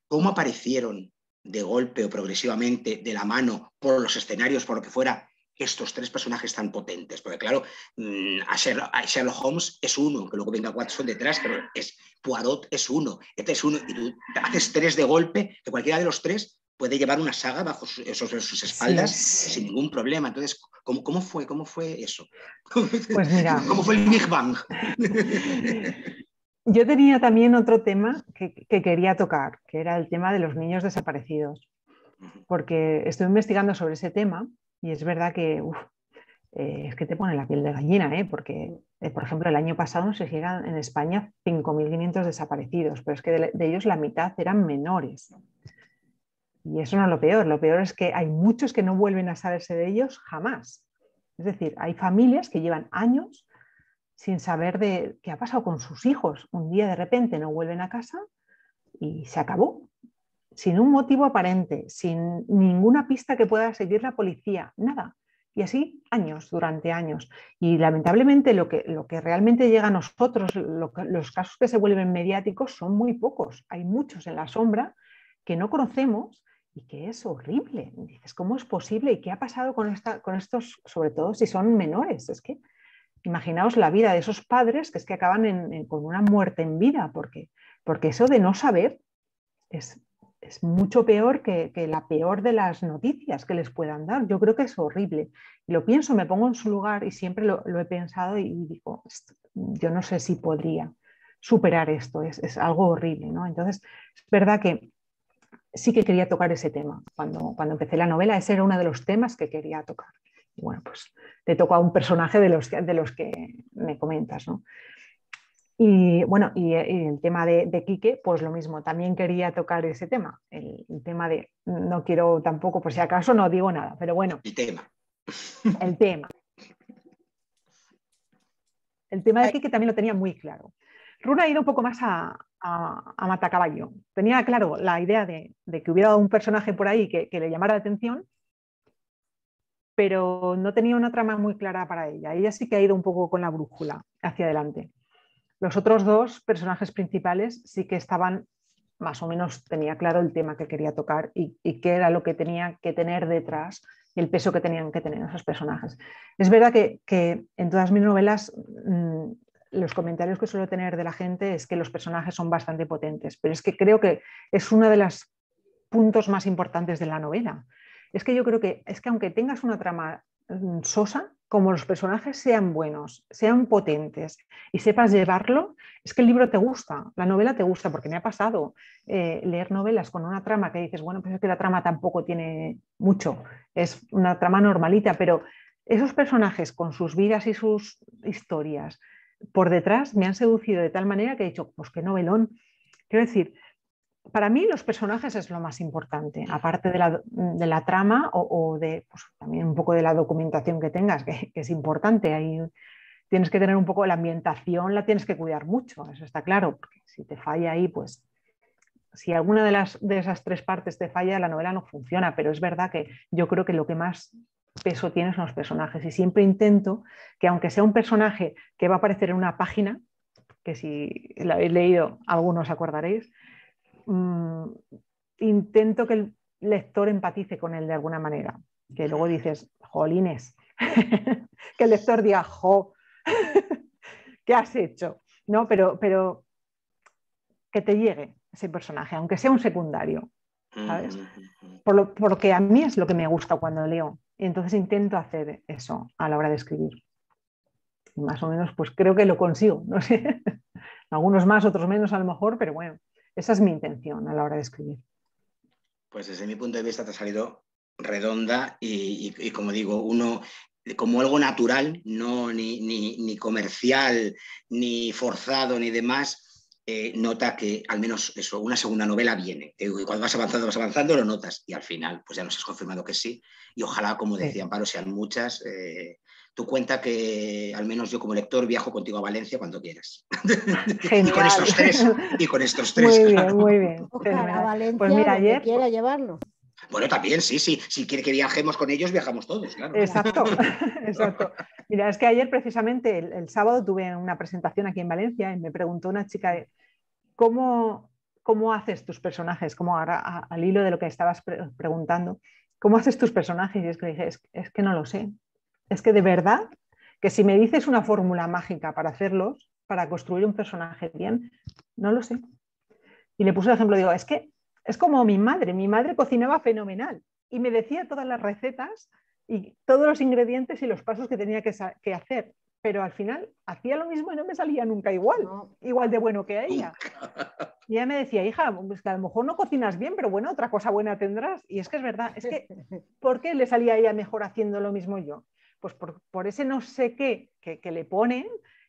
¿cómo aparecieron de golpe o progresivamente de la mano por los escenarios, por lo que fuera, estos tres personajes tan potentes. Porque claro, mm, a Sherlock Holmes es uno, que luego venga Watson detrás, pero es, Poirot es uno, este es uno, y tú haces tres de golpe, que cualquiera de los tres puede llevar una saga bajo sus, sus espaldas sin ningún problema. Entonces, ¿cómo, ¿cómo, fue, ¿cómo fue eso? Pues mira. ¿Cómo fue el Big Bang? Yo tenía también otro tema que, quería tocar, que era el tema de los niños desaparecidos, porque estoy investigando sobre ese tema y es verdad que eh, es que te pone la piel de gallina, ¿eh? porque, eh, por ejemplo, el año pasado se llegan en España 5.500 desaparecidos, pero es que de, ellos la mitad eran menores. Y eso no es lo peor, lo peor es que hay muchos que no vuelven a saberse de ellos jamás. Es decir, hay familias que llevan años sin saber de qué ha pasado con sus hijos. Un día de repente no vuelven a casa y se acabó, sin un motivo aparente, sin ninguna pista que pueda seguir la policía, nada. Y así años, durante años. Y lamentablemente lo que, lo que realmente llega a nosotros, los casos que se vuelven mediáticos son muy pocos. Hay muchos en la sombra que no conocemos y que es horrible. Dices, ¿cómo es posible? ¿Y qué ha pasado con, esta, con estos, sobre todo si son menores? Es que imaginaos la vida de esos padres que es que acaban con una muerte en vida, porque, porque eso de no saber es, es mucho peor que, la peor de las noticias que les puedan dar. Yo creo que es horrible. Lo pienso, me pongo en su lugar y siempre lo, he pensado y digo, yo no sé si podría superar esto, es, algo horrible. ¿no? Entonces, es verdad que sí que quería tocar ese tema. Cuando, cuando empecé la novela, ese era uno de los temas que quería tocar. Y bueno, pues te tocó a un personaje de los, de los que me comentas. ¿no? Y bueno, y, el tema de, de, Quique, pues lo mismo, también quería tocar ese tema, el, tema de, no quiero tampoco, por si acaso no digo nada, pero bueno. El tema. El tema. El tema de Quique también lo tenía muy claro. Runa ha ido un poco más a, a, Matacaballo. Tenía claro la idea de, que hubiera un personaje por ahí que, que le llamara la atención, pero no tenía una trama muy clara para ella. Ella sí que ha ido un poco con la brújula hacia adelante. Los otros dos personajes principales sí que estaban, más o menos tenía claro el tema que quería tocar y, qué era lo que tenía que tener detrás, el peso que tenían que tener esos personajes. Es verdad que, en todas mis novelas mm, los comentarios que suelo tener de la gente es que los personajes son bastante potentes, pero es que creo que es uno de los puntos más importantes de la novela. Es que yo creo que es que aunque tengas una trama mm, sosa, como los personajes sean buenos, sean potentes y sepas llevarlo, es que el libro te gusta, la novela te gusta, porque me ha pasado eh, leer novelas con una trama que dices, bueno, pues es que la trama tampoco tiene mucho, es una trama normalita, pero esos personajes con sus vidas y sus historias por detrás me han seducido de tal manera que he dicho, pues qué novelón. Quiero decir, para mí los personajes es lo más importante, aparte de la, trama o, de pues, también un poco de la documentación que tengas, que, es importante. Ahí tienes que tener un poco la ambientación, la tienes que cuidar mucho, eso está claro, porque si te falla ahí, pues si alguna de, las, de esas tres partes te falla, la novela no funciona, pero es verdad que yo creo que lo que más peso tiene son los personajes. Y siempre intento que aunque sea un personaje que va a aparecer en una página, que si la habéis leído algunos acordaréis, Mm, intento que el lector empatice con él de alguna manera. Que luego dices, jolines, que el lector diga, jo, ¿qué has hecho? No, pero, pero que te llegue ese personaje, aunque sea un secundario, ¿sabes? Por porque a mí es lo que me gusta cuando leo. Y entonces intento hacer eso a la hora de escribir. Y más o menos, pues creo que lo consigo, no sé. Algunos más, otros menos a lo mejor, pero bueno, esa es mi intención a la hora de escribir. Pues desde mi punto de vista te ha salido redonda y, como digo, uno como algo natural, no ni, comercial, ni forzado, ni demás, eh, nota que al menos eso, una segunda novela viene. Y cuando vas avanzando, vas avanzando, lo notas. Y al final, pues ya nos has confirmado que sí. Y ojalá, como decía Amparo, sean muchas. Eh, tú cuenta que al menos yo como lector viajo contigo a Valencia cuando quieras. y con estos tres. Y con estos tres. Muy bien, muy bien. A Valencia, pues mira, ayer quiera llevarlo. Bueno, también, sí, sí. Si quiere que viajemos con ellos, viajamos todos, claro. Exacto, exacto. Mira, es que ayer precisamente, el, sábado, tuve una presentación aquí en Valencia y me preguntó una chica, ¿cómo, cómo haces tus personajes? Como ahora, al hilo de lo que estabas preguntando, ¿cómo haces tus personajes? Y es que dije, es que no lo sé es que de verdad que si me dices una fórmula mágica para hacerlos, para construir un personaje bien, no lo sé. Y le puse el ejemplo, digo, es que es como mi madre, mi madre cocinaba fenomenal y me decía todas las recetas y todos los ingredientes y los pasos que tenía que, hacer, pero al final hacía lo mismo y no me salía nunca igual, igual de bueno que ella. Y ella me decía, hija, pues que a lo mejor no cocinas bien, pero bueno, otra cosa buena tendrás. Y es que es verdad, es que, ¿por qué le salía a ella mejor haciendo lo mismo yo? Pues por, ese no sé qué que, que, le ponen,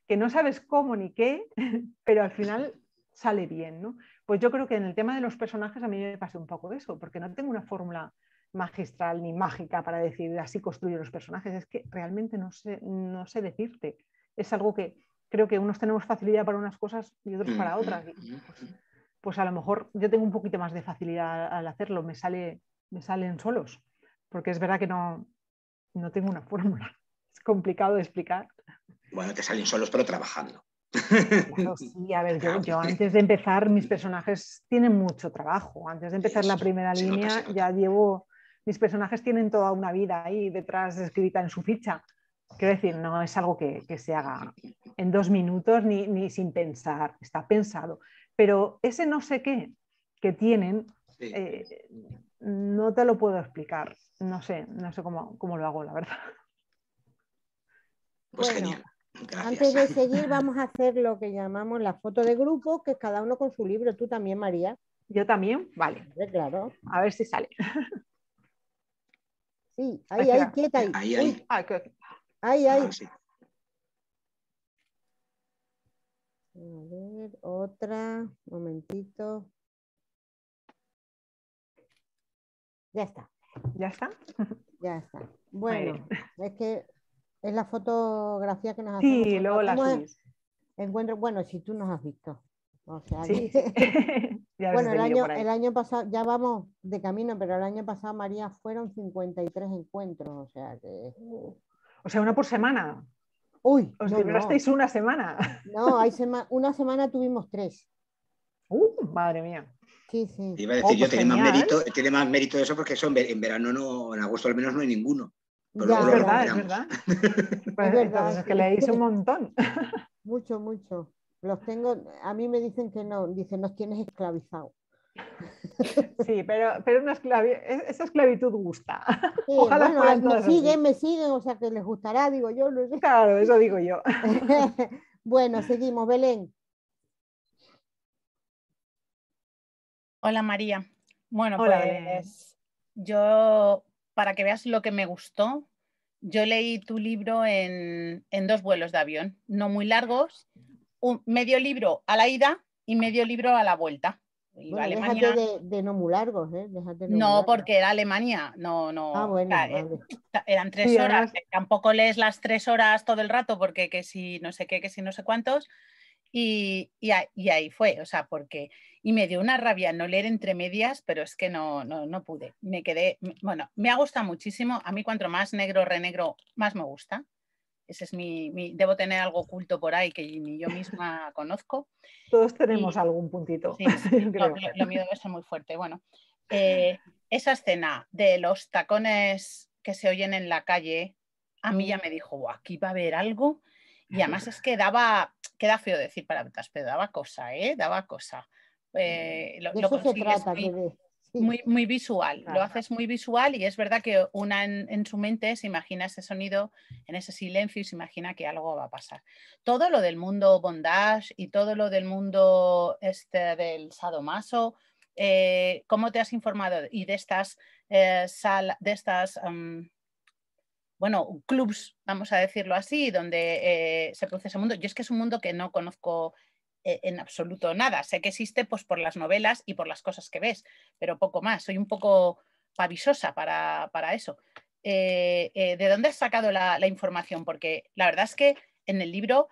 que no sabes cómo ni qué, pero al final sale bien, ¿no? Pues yo creo que en el tema de los personajes a mí me pasa un poco eso, porque no tengo una fórmula magistral ni mágica para decir así construyo los personajes, es que realmente no sé, no sé decirte. Es algo que creo que unos tenemos facilidad para unas cosas y otros para otras. Pues, pues, a lo mejor yo tengo un poquito más de facilidad al hacerlo, me, sale, me salen solos, porque es verdad que no, no tengo una fórmula. Es complicado de explicar. Bueno, te salen solos, pero trabajando. sí, a ver, yo, antes de empezar, mis personajes tienen mucho trabajo. Antes de empezar la primera línea, ya llevo, mis personajes tienen toda una vida ahí detrás escrita en su ficha. Quiero decir, no es algo que, se haga en dos minutos ni, sin pensar, está pensado. Pero ese no sé qué que tienen, eh, no te lo puedo explicar. No sé, no sé cómo, cómo lo hago, la verdad. Pues genial. Antes de seguir, vamos a hacer lo que llamamos la foto de grupo, que cada uno con su libro. Tú también, María. Yo también, vale. claro. A ver si sale. Sí, ahí, ahí, quieta ahí. Ahí, ahí. Ah, ahí, ahí. Ah, a ver, otra, momentito. Ya está. ¿Ya está? Ya está. Bueno, es que es la fotografía que nos hacemos. Sí, luego la subís. Encuentro, bueno, si tú nos has visto. O sea, bueno, el año, el año pasado, ya vamos de camino, pero el año pasado, María, fueron 53 encuentros. O sea que. O sea, una por semana. Uy, os no, una semana. No, hay una semana tuvimos tres. Uh, madre mía. Sí, sí. Iba a decir, oh, yo pues tiene más, mérito, tiene más mérito eso porque eso en, verano no, en agosto al menos no hay ninguno. es, verdad, es verdad, pues, es verdad. que leéis un montón. Mucho, mucho. Los tengo, a mí me dicen que no, dicen, nos tienes esclavizado. Sí, pero, pero una esa esclavitud gusta. Ojalá me siguen, me siguen, o sea que les gustará, digo yo. Claro, eso digo yo. bueno, seguimos, Belén. Hola María. Bueno, pues yo, para que veas lo que me gustó, yo leí tu libro en, dos vuelos de avión, no muy largos, un medio libro a la ida y medio libro a la vuelta. Alemania... de, no muy largos, ¿eh? no, porque era Alemania, no, no. Ah, bueno, Eran tres horas, tampoco lees las tres horas todo el rato porque que si no sé qué, que si no sé cuántos, y, ahí fue, o sea, porque, y me dio una rabia no leer entre medias, pero es que no, no, pude. Me quedé, bueno, me ha gustado muchísimo. A mí cuanto más negro, renegro, más me gusta. Ese es mi, debo tener algo oculto por ahí que ni yo misma conozco. Todos tenemos algún puntito. Sí, Lo, mío debe ser muy fuerte. Bueno, eh, esa escena de los tacones que se oyen en la calle, a mí ya me dijo, aquí va a haber algo. Y además es que daba, queda feo decir palabras, pero daba cosa, ¿eh? Daba cosa. Eh, lo, muy, muy, visual, lo haces muy visual y es verdad que una en, su mente se imagina ese sonido en ese silencio y se imagina que algo va a pasar. Todo lo del mundo bondage y todo lo del mundo este del sadomaso, eh, ¿cómo te has informado? Y de estas, eh, de estas bueno, clubs, vamos a decirlo así, donde eh, se produce ese mundo. Yo es que es un mundo que no conozco en absoluto nada. Sé que existe pues, por las novelas y por las cosas que ves, pero poco más. Soy un poco pavisosa para, eso. Eh, ¿De dónde has sacado la, información? Porque la verdad es que en el libro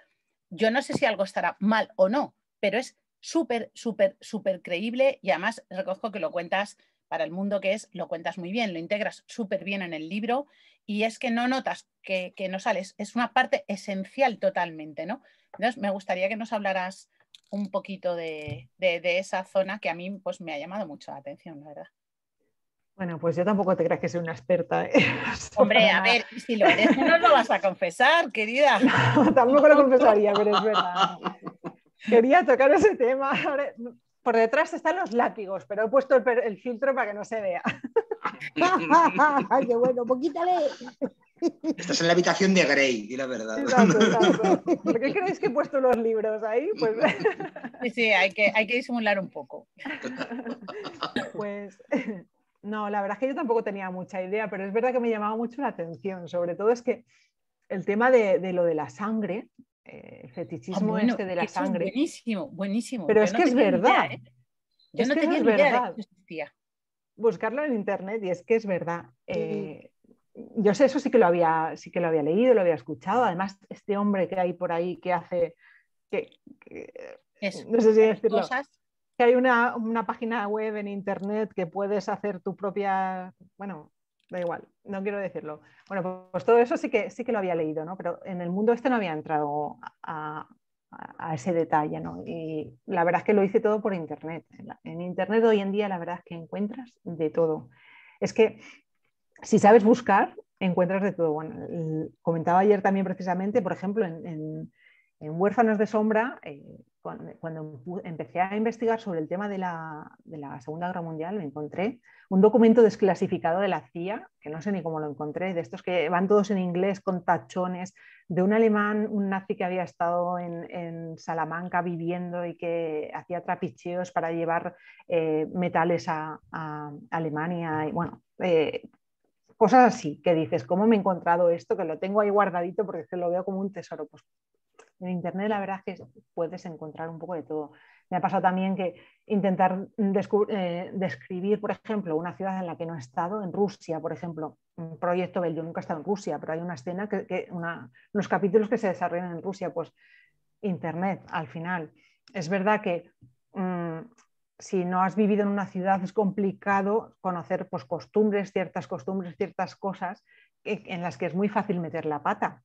yo no sé si algo estará mal o no, pero es súper, súper, súper creíble y además reconozco que lo cuentas para el mundo que es, lo cuentas muy bien, lo integras súper bien en el libro y es que no notas que, no sales, es una parte esencial totalmente, ¿no? Entonces, me gustaría que nos hablaras un poquito de, esa zona que a mí pues, me ha llamado mucho la atención, la verdad. Bueno, pues yo tampoco te creas que soy una experta. ¿eh? Hombre, a ver, si lo eres, no lo vas a confesar, querida. tampoco lo confesaría, pero es verdad. Quería tocar ese tema. Por detrás están los látigos, pero he puesto el, filtro para que no se vea. ¡Qué bueno! ¡Poquítale! Estás en la habitación de Grey, y la verdad. ¿Por qué creéis que he puesto los libros ahí? Pues... Sí, sí, hay que, hay que disimular un poco. Pues no, la verdad es que yo tampoco tenía mucha idea, pero es verdad que me llamaba mucho la atención. Sobre todo es que el tema de, lo de la sangre, eh, el fetichismo ah, este de la sangre. buenísimo, buenísimo. Pero es que es verdad. ¿eh? Yo no tenía idea de que Buscarlo en internet y es que es verdad. Eh, yo sé, eso sí que lo había, sí que lo había leído, lo había escuchado. Además, este hombre que hay por ahí que hace, que, no sé si decirlo, que hay una, página web en internet que puedes hacer tu propia, bueno, da igual, no quiero decirlo. Bueno, pues todo eso sí que, sí que lo había leído, ¿no? Pero en el mundo este no había entrado a, ese detalle, ¿no? Y la verdad es que lo hice todo por internet. En internet hoy en día la verdad es que encuentras de todo. Es que si sabes buscar, encuentras de todo. Comentaba ayer también precisamente, por ejemplo, en, Huérfanos de Sombra, eh, cuando, empecé a investigar sobre el tema de la, Segunda Guerra Mundial, me encontré un documento desclasificado de la CIA, que no sé ni cómo lo encontré, de estos que van todos en inglés con tachones, de un alemán, un nazi que había estado en, Salamanca viviendo y que hacía trapicheos para llevar eh, metales a, Alemania. Y bueno, eh, cosas así, que dices, ¿cómo me he encontrado esto? Que lo tengo ahí guardadito porque lo veo como un tesoro. Pues en Internet la verdad es que puedes encontrar un poco de todo. Me ha pasado también que intentar eh, describir, por ejemplo, una ciudad en la que no he estado, en Rusia, por ejemplo, un proyecto bello, nunca he estado en Rusia, pero hay una escena, que, unos capítulos que se desarrollan en Rusia, pues Internet al final. Es verdad que mm, si no has vivido en una ciudad es complicado conocer pues, costumbres, ciertas costumbres, ciertas cosas en las que es muy fácil meter la pata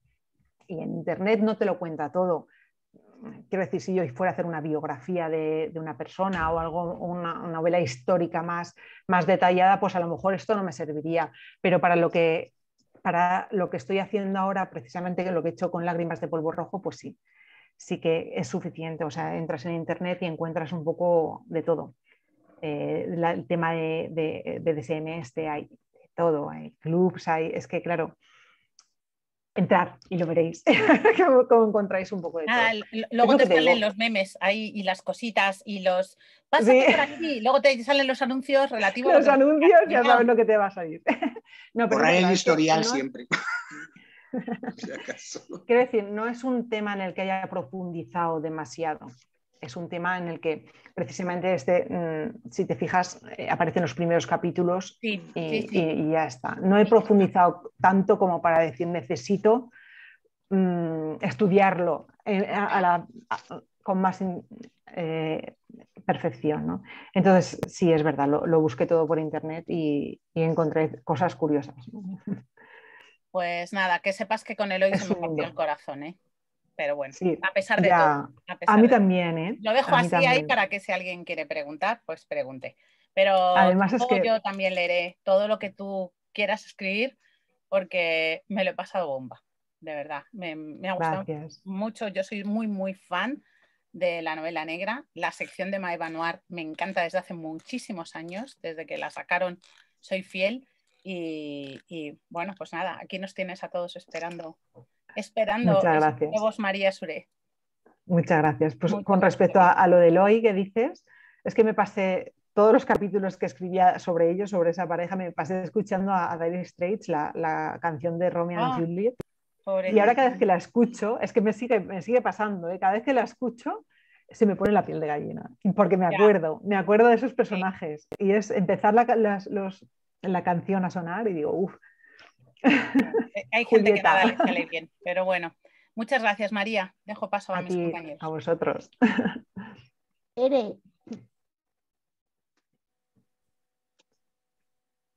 y en Internet no te lo cuenta todo. Quiero decir, si yo fuera a hacer una biografía de, una persona o algo, una, novela histórica más, más detallada, pues a lo mejor esto no me serviría. Pero para lo que, para lo que estoy haciendo ahora, precisamente lo que he hecho con Lágrimas de Polvo Rojo, pues sí, sí que es suficiente. O sea, entras en Internet y encuentras un poco de todo. Eh, el tema de, de, de DSM este, hay todo, hay clubs, hay, es que claro, entrar y lo veréis, cómo encontráis un poco de todo. luego te salen los memes ahí y las cositas y los... Pásate por aquí, luego te salen los anuncios relativos... Los anuncios ya sabes lo que te va a salir. no, por ahí el historial siempre. Quiero decir, no es un tema en el que haya profundizado demasiado es un tema en el que precisamente este, mm, si te fijas, eh, aparecen los primeros capítulos y, ya está. No he profundizado tanto como para decir necesito mm, estudiarlo con más eh, perfección. Entonces, sí, es verdad, lo, busqué todo por internet y, encontré cosas curiosas. Pues nada, que sepas que con el hoy se me partió el corazón, ¿eh? pero bueno, a pesar de todo. A, mí también, ¿eh? Lo dejo así ahí para que si alguien quiere preguntar, pues pregunte. Pero Además es que... yo también leeré todo lo que tú quieras escribir porque me lo he pasado bomba, de verdad. Me, ha gustado mucho. Yo soy muy, muy fan de la novela negra. La sección de Maeva Noir me encanta desde hace muchísimos años, desde que la sacaron soy fiel. Y, y bueno, pues nada, aquí nos tienes a todos esperando esperando Muchas gracias. María Suré. Muchas gracias. Pues con respecto a, lo del hoy que dices, es que me pasé todos los capítulos que escribía sobre ellos, sobre esa pareja, me pasé escuchando a, Dire Straits, la, canción de Romeo y ah, Juliet. Y ahora cada vez que la escucho, es que me sigue, me sigue pasando, ¿eh? cada vez que la escucho se me pone la piel de gallina, porque me acuerdo, me acuerdo de esos personajes. Y es empezar la, la canción a sonar y digo, uff, hay gente que nada le sale bien, pero bueno. Muchas gracias, María. Dejo paso a, mis compañeros. A vosotros.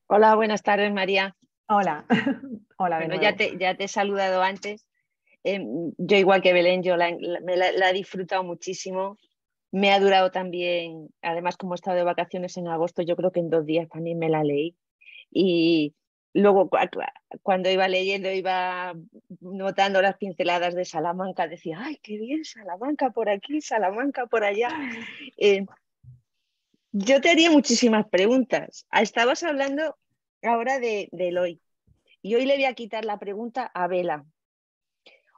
Hola, buenas tardes, María. Hola. Hola, bueno, ya te, ya te he saludado antes. Em, yo, igual que Belén, yo la, la, he disfrutado muchísimo. Me ha durado también, además, como he estado de vacaciones en agosto, yo creo que en dos días también me la leí. Y, Luego, cuando iba leyendo, iba notando las pinceladas de Salamanca, decía, ay, qué bien, Salamanca por aquí, Salamanca por allá. Eh, yo te haría muchísimas preguntas. Ah, estabas hablando ahora de, de Eloy y hoy le voy a quitar la pregunta a Vela.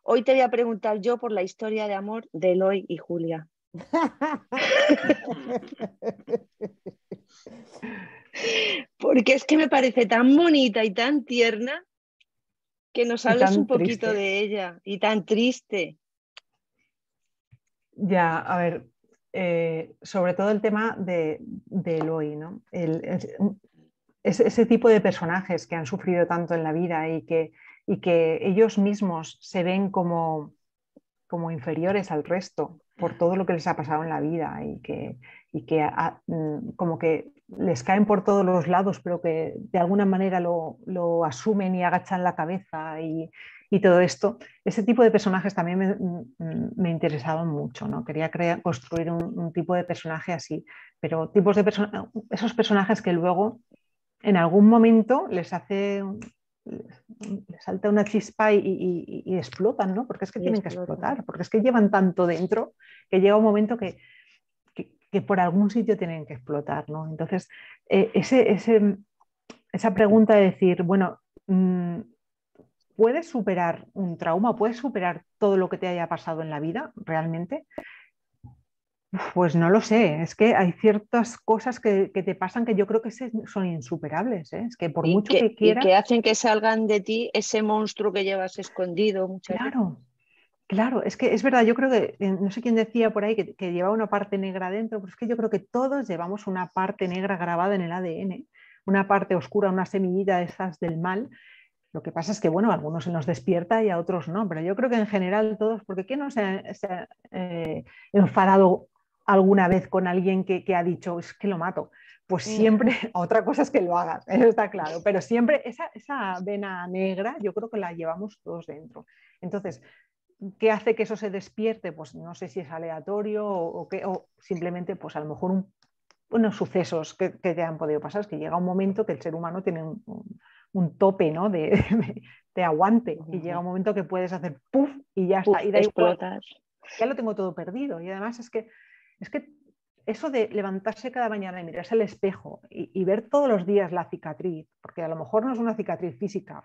Hoy te voy a preguntar yo por la historia de amor de Eloy y Julia. Porque es que me parece tan bonita y tan tierna que nos hables un poquito de ella y tan triste. Ya, a ver, eh, sobre todo el tema de, de Eloy, ¿no? ese tipo de personajes que han sufrido tanto en la vida y que, y que ellos mismos se ven como, como inferiores al resto por todo lo que les ha pasado en la vida y que, y que mm, como que les caen por todos los lados, pero que de alguna manera lo, lo asumen y agachan la cabeza y, y, todo esto. Ese tipo de personajes también me, mm, me interesaban mucho, ¿no? Quería crear, construir un, un, tipo de personaje así, pero tipos de esos personajes que luego en algún momento les hace les salta una chispa y, explotan, ¿no? Porque es que tienen que explotar, porque es que llevan tanto dentro que llega un momento que, que, por algún sitio tienen que explotar, ¿no? Entonces, eh, ese, ese, esa pregunta de decir, bueno, mm, ¿puedes superar un trauma? ¿Puedes superar todo lo que te haya pasado en la vida realmente? Pues no lo sé, es que hay ciertas cosas que, te pasan que yo creo que son insuperables, ¿eh? es que por mucho que, quieras... Y que hacen que salgan de ti ese monstruo que llevas escondido muchas Claro, claro, es que es verdad, yo creo que, eh, no sé quién decía por ahí que, llevaba una parte negra dentro, pero es que yo creo que todos llevamos una parte negra grabada en el ADN, una parte oscura, una semillita de esas del mal, lo que pasa es que, bueno, a algunos se nos despierta y a otros no, pero yo creo que en general todos, porque ¿quién no se ha, eh, enfadado alguna vez con alguien que, ha dicho, es que lo mato? Pues siempre, otra cosa es que lo hagas, eso está claro, pero siempre esa, esa vena negra yo creo que la llevamos todos dentro. Entonces, ¿qué hace que eso se despierte? Pues no sé si es aleatorio o, o simplemente, pues a lo mejor unos sucesos que, te han podido pasar, es que llega un momento que el ser humano tiene un, tope ¿no? de, de, aguante y llega un momento que puedes hacer puff y ya está. y da ya lo tengo todo perdido. Y además es que es que eso de levantarse cada mañana y mirarse al espejo y, ver todos los días la cicatriz, porque a lo mejor no es una cicatriz física,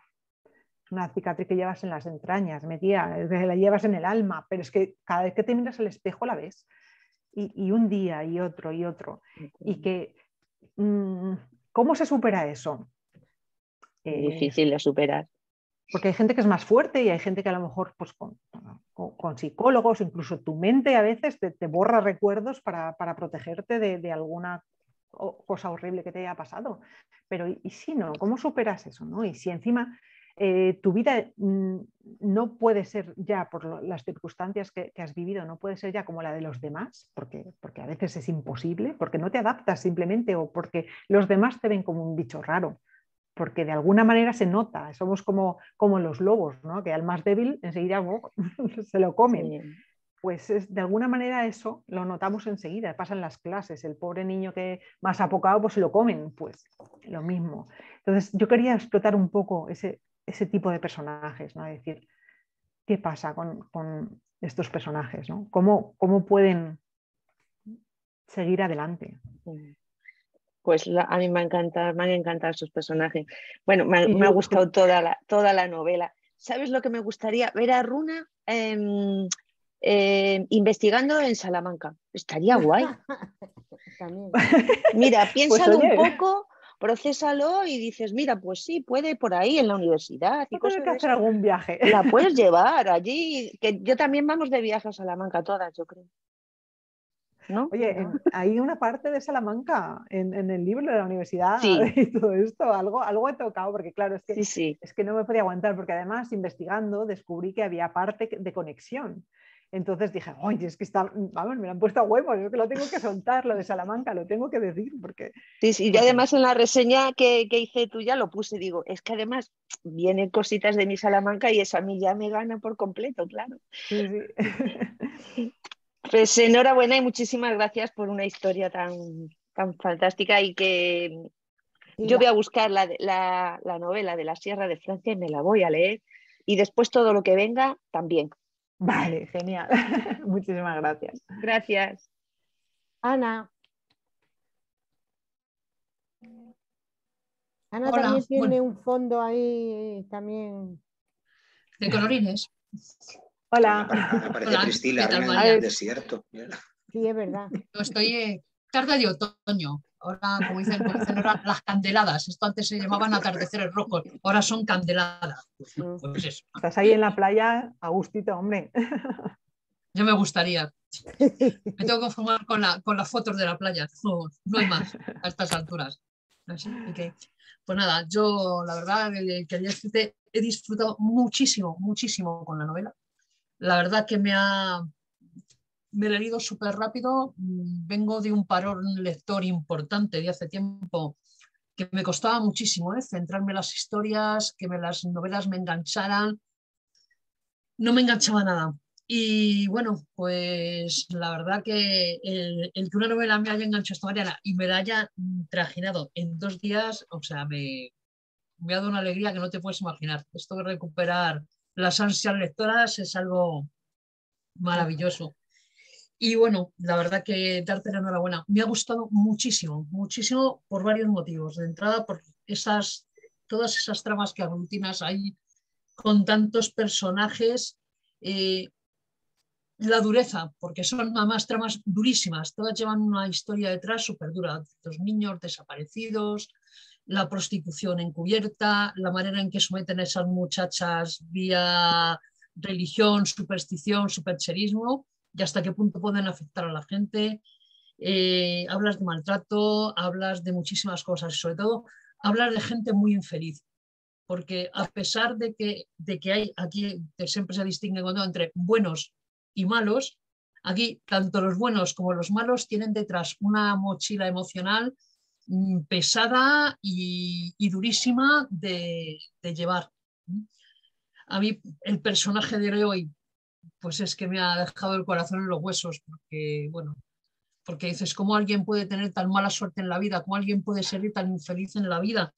es una cicatriz que llevas en las entrañas, metida, la llevas en el alma, pero es que cada vez que te miras al espejo la ves. Y, un día y otro y otro. Y que, mm, ¿cómo se supera eso? Es eh, difícil de superar. Porque hay gente que es más fuerte y hay gente que a lo mejor pues, con, psicólogos, incluso tu mente a veces te, borra recuerdos para, protegerte de, alguna cosa horrible que te haya pasado. Pero ¿y, si no? ¿Cómo superas eso? ¿no? Y si encima eh, tu vida mm, no puede ser ya, por las circunstancias que, has vivido, no puede ser ya como la de los demás, porque, porque a veces es imposible, porque no te adaptas simplemente o porque los demás te ven como un bicho raro porque de alguna manera se nota, somos como, como los lobos, ¿no? que al más débil enseguida se lo comen. Pues de alguna manera eso lo notamos enseguida, pasan las clases, el pobre niño que más apocado pues se lo comen, pues lo mismo. Entonces yo quería explotar un poco ese, ese tipo de personajes, ¿no? decir, ¿qué pasa con, con estos personajes? ¿no? ¿Cómo, ¿Cómo pueden seguir adelante? Pues a mí me, encanta, me han encantado sus personajes. Bueno, me, ha gustado toda la, toda la novela. ¿Sabes lo que me gustaría? Ver a Runa investigando en Salamanca. Estaría guay. Mira, pues piénsalo un poco, procésalo y dices, mira, pues sí, puede por ahí en la universidad. Y cosas que hacer algún viaje. La puedes llevar allí. Que yo también vamos de viaje a Salamanca todas, yo creo. Oye, hay una parte de Salamanca en, el libro de la universidad y todo esto, algo, algo he tocado, porque claro, es que, es que no me podía aguantar, porque además investigando descubrí que había parte de conexión. Entonces dije, oye, es que está, vamos, me lo han puesto a huevos, es que lo tengo que soltar, lo de Salamanca, lo tengo que decir, porque... Sí, sí, y además en la reseña que, que hice tuya lo puse, digo, es que además vienen cositas de mi Salamanca y esa a mí ya me gana por completo, claro. Sí, sí. Pues enhorabuena y muchísimas gracias por una historia tan, tan fantástica y que yo voy a buscar la, la, novela de la Sierra de Francia y me la voy a leer y después todo lo que venga también. Vale, genial. Muchísimas gracias. Gracias. Ana. Ana también tiene un fondo ahí también. De colorines. Hola. Aparece Cristina en el desierto. Sí, es verdad. estoy eh, tarde de otoño. Ahora, como dicen, como dicen ahora, las candeladas. Esto antes se llamaban atardeceres rojos, ahora son candeladas. Pues, pues eso. Estás ahí en la playa, Agustito, hombre. Yo me gustaría. Me tengo que conformar con, la, con las fotos de la playa. No, no hay más a estas alturas. pues nada, yo la verdad que he disfrutado muchísimo, muchísimo con la novela. La verdad que me ha, me he leído súper rápido. Vengo de un parón lector importante de hace tiempo que me costaba muchísimo ¿eh? centrarme en las historias, que me, las novelas me engancharan. No me enganchaba nada. Y bueno, pues la verdad que el, que una novela me haya enganchado esta mañana y me la haya trajinado en dos días, o sea, me, me ha dado una alegría que no te puedes imaginar. Esto de recuperar las ansias lectoras es algo maravilloso. Y bueno, la verdad que darte la enhorabuena. Me ha gustado muchísimo, muchísimo por varios motivos. De entrada, por esas, todas esas tramas que aglutinas ahí con tantos personajes. Eh, la dureza, porque son además tramas durísimas, todas llevan una historia detrás súper dura, los niños desaparecidos, la prostitución encubierta, la manera en que someten a esas muchachas vía religión, superstición, supercherismo y hasta qué punto pueden afectar a la gente. Eh, hablas de maltrato, hablas de muchísimas cosas sobre todo hablas de gente muy infeliz, porque a pesar de que, de que hay aquí, siempre se distingue entre buenos y malos, aquí tanto los buenos como los malos tienen detrás una mochila emocional pesada y, durísima de, llevar. A mí el personaje de hoy, pues es que me ha dejado el corazón en los huesos, porque, bueno, porque dices, ¿cómo alguien puede tener tan mala suerte en la vida? ¿Cómo alguien puede ser tan infeliz en la vida?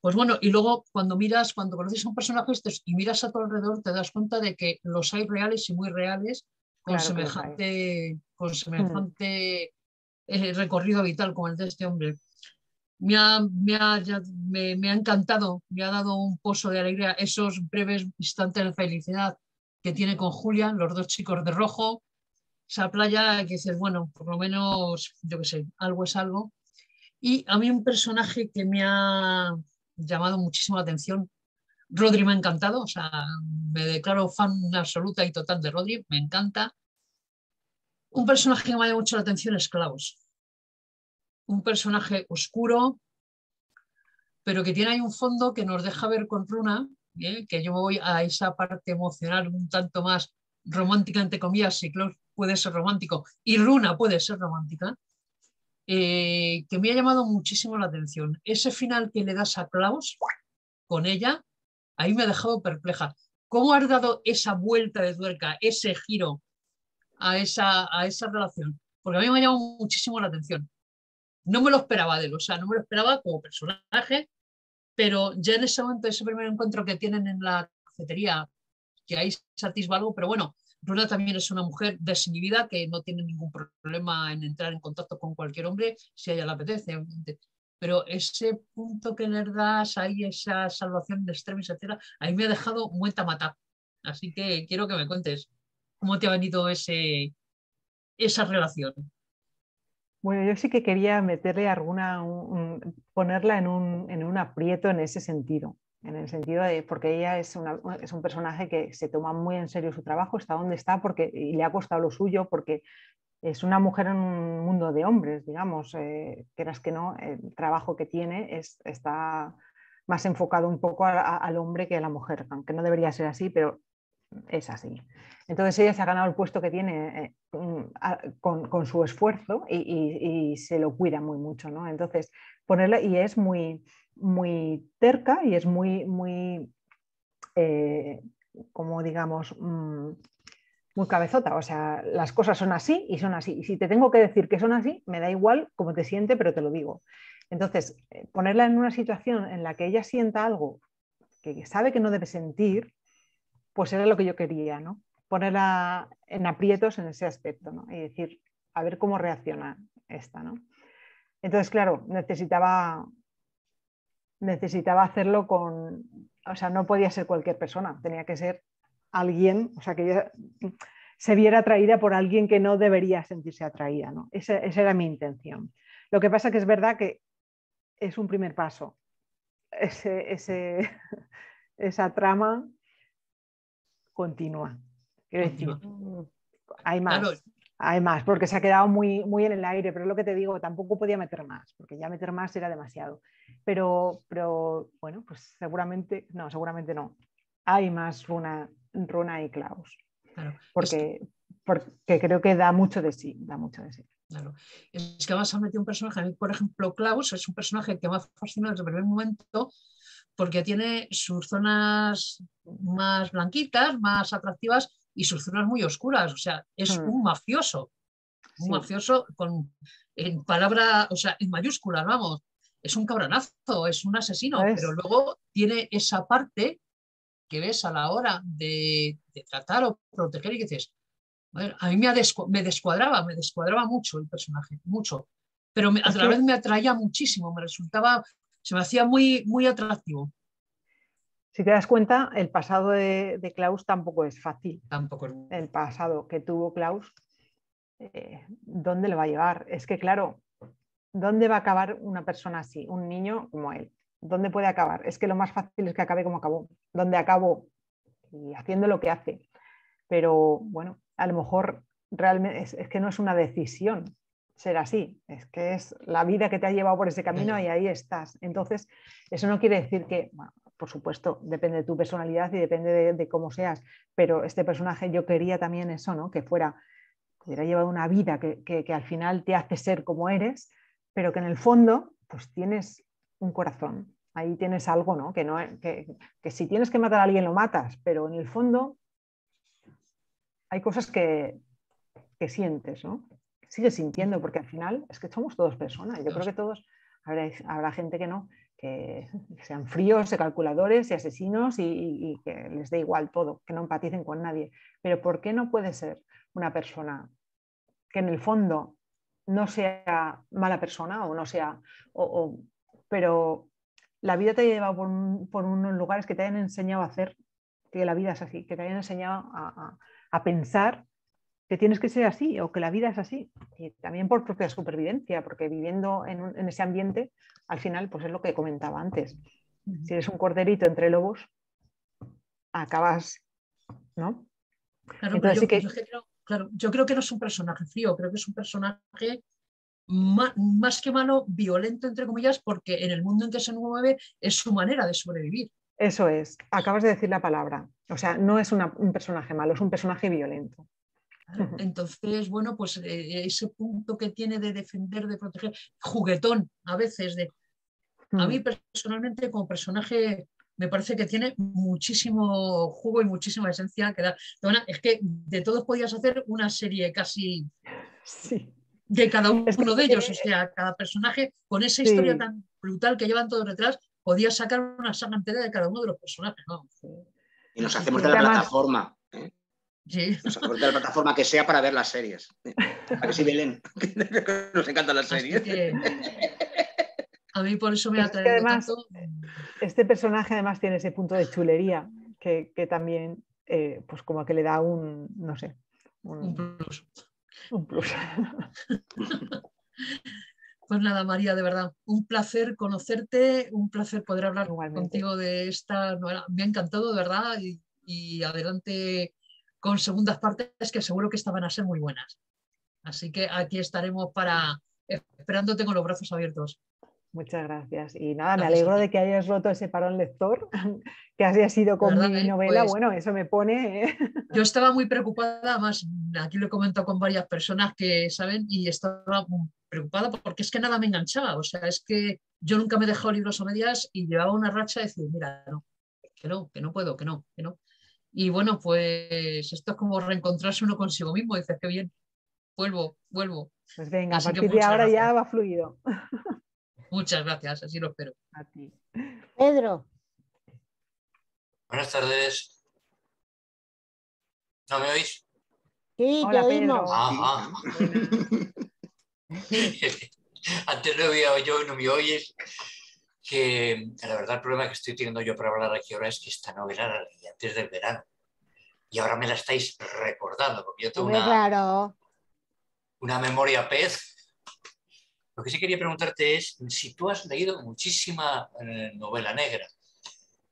Pues bueno, y luego cuando miras, cuando conoces a un personaje y miras a tu alrededor, te das cuenta de que los hay reales y muy reales, con semejante, con semejante eh, recorrido vital como el de este hombre. Me ha, me, ha, me, me ha, encantado, me ha dado un pozo de alegría esos breves instantes de felicidad que tiene con Julia, los dos chicos de rojo, esa playa que dices, bueno, por lo menos, yo qué sé, algo es algo. Y a mí un personaje que me ha, llamado muchísimo la atención. Rodri me ha encantado, o sea, me declaro fan absoluta y total de Rodri, me encanta. Un personaje que me ha llamado mucho la atención es Klaus. Un personaje oscuro, pero que tiene ahí un fondo que nos deja ver con Runa, ¿eh? que yo me voy a esa parte emocional un tanto más romántica, entre comillas, si Klaus puede ser romántico y Runa puede ser romántica, eh, que me ha llamado muchísimo la atención. Ese final que le das a Klaus con ella, ahí me ha dejado perpleja. ¿Cómo has dado esa vuelta de tuerca, ese giro a esa, a esa relación? Porque a mí me ha llamado muchísimo la atención. No me lo esperaba de él, o sea, no me lo esperaba como personaje, pero ya en ese momento, ese primer encuentro que tienen en la cafetería, que ahí se atisba algo, pero bueno, Runa también es una mujer desinhibida que no tiene ningún problema en entrar en contacto con cualquier hombre si a ella le apetece. Pero ese punto que le das ahí, esa salvación de extremis, etcétera, ahí me ha dejado muerta matar. Así que quiero que me cuentes cómo te ha venido ese, esa relación. Bueno, yo sí que quería meterle alguna, ponerla en un, en un aprieto en ese sentido en el sentido de, porque ella es, es, un personaje que se toma muy en serio su trabajo, está donde está porque, y le ha costado lo suyo, porque es una mujer en un mundo de hombres, digamos, eh, quieras que no, el trabajo que tiene es, está más enfocado un poco al hombre que a la mujer, aunque no debería ser así, pero es así. Entonces ella se ha ganado el puesto que tiene eh, con, con, su esfuerzo y, y, y, se lo cuida muy mucho, ¿no? Entonces, ponerla, y es muy, muy terca y es muy, muy, eh, como digamos, mm, muy cabezota. O sea, las cosas son así y son así. Y si te tengo que decir que son así, me da igual cómo te siente, pero te lo digo. Entonces, eh, ponerla en una situación en la que ella sienta algo que sabe que no debe sentir, pues era lo que yo quería, ¿no? Ponerla en aprietos en ese aspecto, ¿no? Y decir, a ver cómo reacciona esta, ¿no? Entonces, claro, necesitaba necesitaba hacerlo con, o sea, no podía ser cualquier persona, tenía que ser alguien, o sea, que ella se viera atraída por alguien que no debería sentirse atraída, ¿no? Esa, era mi intención. Lo que pasa que es verdad que es un primer paso. esa trama continúa. Quiero decir, hay más. Hay más, porque se ha quedado muy, muy en el aire, pero es lo que te digo, tampoco podía meter más, porque ya meter más era demasiado. Pero, pero bueno, pues seguramente, no, seguramente no. Hay más Runa, Runa y Klaus. Porque, porque creo que da mucho de sí, da mucho de sí. Claro. Es que vas a meter un personaje, a mí, por ejemplo, Klaus es un personaje que me ha fascinado desde el primer momento porque tiene sus zonas más blanquitas, más atractivas y sus zonas muy oscuras. O sea, es hmm. un mafioso. Un mafioso con en palabra, o sea, en mayúsculas, vamos. Es un cabronazo, es un asesino, pero luego tiene esa parte que ves a la hora de, tratar o proteger y que dices, a mí me, me, descuadraba, me descuadraba mucho el personaje, mucho, pero a la vez me atraía muchísimo, me resultaba, se me hacía muy, muy atractivo. Si te das cuenta, el pasado de, Klaus tampoco es fácil. Tampoco es... El pasado que tuvo Klaus, eh, ¿dónde le va a llevar? Es que, claro, ¿dónde va a acabar una persona así, un niño como él? ¿Dónde puede acabar? Es que lo más fácil es que acabe como acabó, donde acabó y haciendo lo que hace. Pero bueno, a lo mejor realmente es, que no es una decisión ser así, es que es la vida que te ha llevado por ese camino y ahí estás. Entonces, eso no quiere decir que, por supuesto, depende de tu personalidad y depende de, cómo seas, pero este personaje yo quería también eso, ¿no? Que fuera, que hubiera llevado una vida que, que, al final te hace ser como eres, pero que en el fondo, pues tienes un corazón. Ahí tienes algo, ¿no? Que, no que, que si tienes que matar a alguien lo matas, pero en el fondo hay cosas que, sientes, ¿no? Sigues sintiendo, porque al final es que somos todos personas. Yo creo que todos, habrá, gente que no, que sean fríos, calculadores y asesinos y, que les dé igual todo, que no empaticen con nadie. Pero ¿por qué no puede ser una persona que en el fondo no sea mala persona o no sea, pero la vida te ha llevado por, unos lugares que te hayan enseñado a hacer, que la vida es así, que te hayan enseñado a, a pensar que tienes que ser así o que la vida es así. Y también por propia supervivencia, porque viviendo en, ese ambiente, al final, pues es lo que comentaba antes. Si eres un corderito entre lobos, acabas, ¿no? Claro, yo, creo, claro, yo creo que no es un personaje frío, creo que es un personaje más, que malo, violento, entre comillas, porque en el mundo en que se mueve es su manera de sobrevivir. Eso es, acabas de decir la palabra. O sea, no es un personaje malo, es un personaje violento. Entonces, bueno, pues eh, ese punto que tiene de defender, de proteger, juguetón a veces. De... A mí mm. personalmente como personaje me parece que tiene muchísimo jugo y muchísima esencia que dar. Es que de todos podías hacer una serie casi de cada uno de ellos, o sea, cada personaje con esa historia tan brutal que llevan todos detrás, podías sacar una saga entera de cada uno de los personajes. Y nos hacemos de la plataforma. ¿eh? Nos hacemos de la plataforma que sea para ver las series. A ver si Belén, nos encantan las series. a mí por eso me ha traído además, Este personaje además tiene ese punto de chulería que, también, eh, pues como que le da un, no sé, un, plus. Un plus. Pues nada, María, de verdad, un placer conocerte, un placer poder hablar contigo de esta novela. Me ha encantado, de verdad, y, adelante con segundas partes que seguro que estaban van a ser muy buenas. Así que aquí estaremos para esperándote con los brazos abiertos. Muchas gracias. Y nada, me alegro de que hayas roto ese parón lector, que haya sido con mi novela. Pues bueno, eso me pone. ¿eh? Yo estaba muy preocupada, más aquí lo he comentado con varias personas que saben, y estaba preocupada porque es que nada me enganchaba. O sea, es que yo nunca me he dejado libros a medias y llevaba una racha de decir, mira, no, que no, que no puedo, que no, que no. Y bueno, pues esto es como reencontrarse uno consigo mismo. Dices, que bien, vuelvo, vuelvo. Pues venga, a partir de ahora ya va fluido. Muchas gracias, así lo espero. A ti. Pedro. Buenas tardes. ¿No me oís? Sí, te oímos. Ah, ah. Antes no había oído, no me oyes. Que la verdad el problema que estoy teniendo yo para hablar aquí ahora es que esta novela la leí antes del verano. Y ahora me la estáis recordando, porque yo tengo una, una memoria pez Lo que sí quería preguntarte es si tú has leído muchísima eh, novela negra,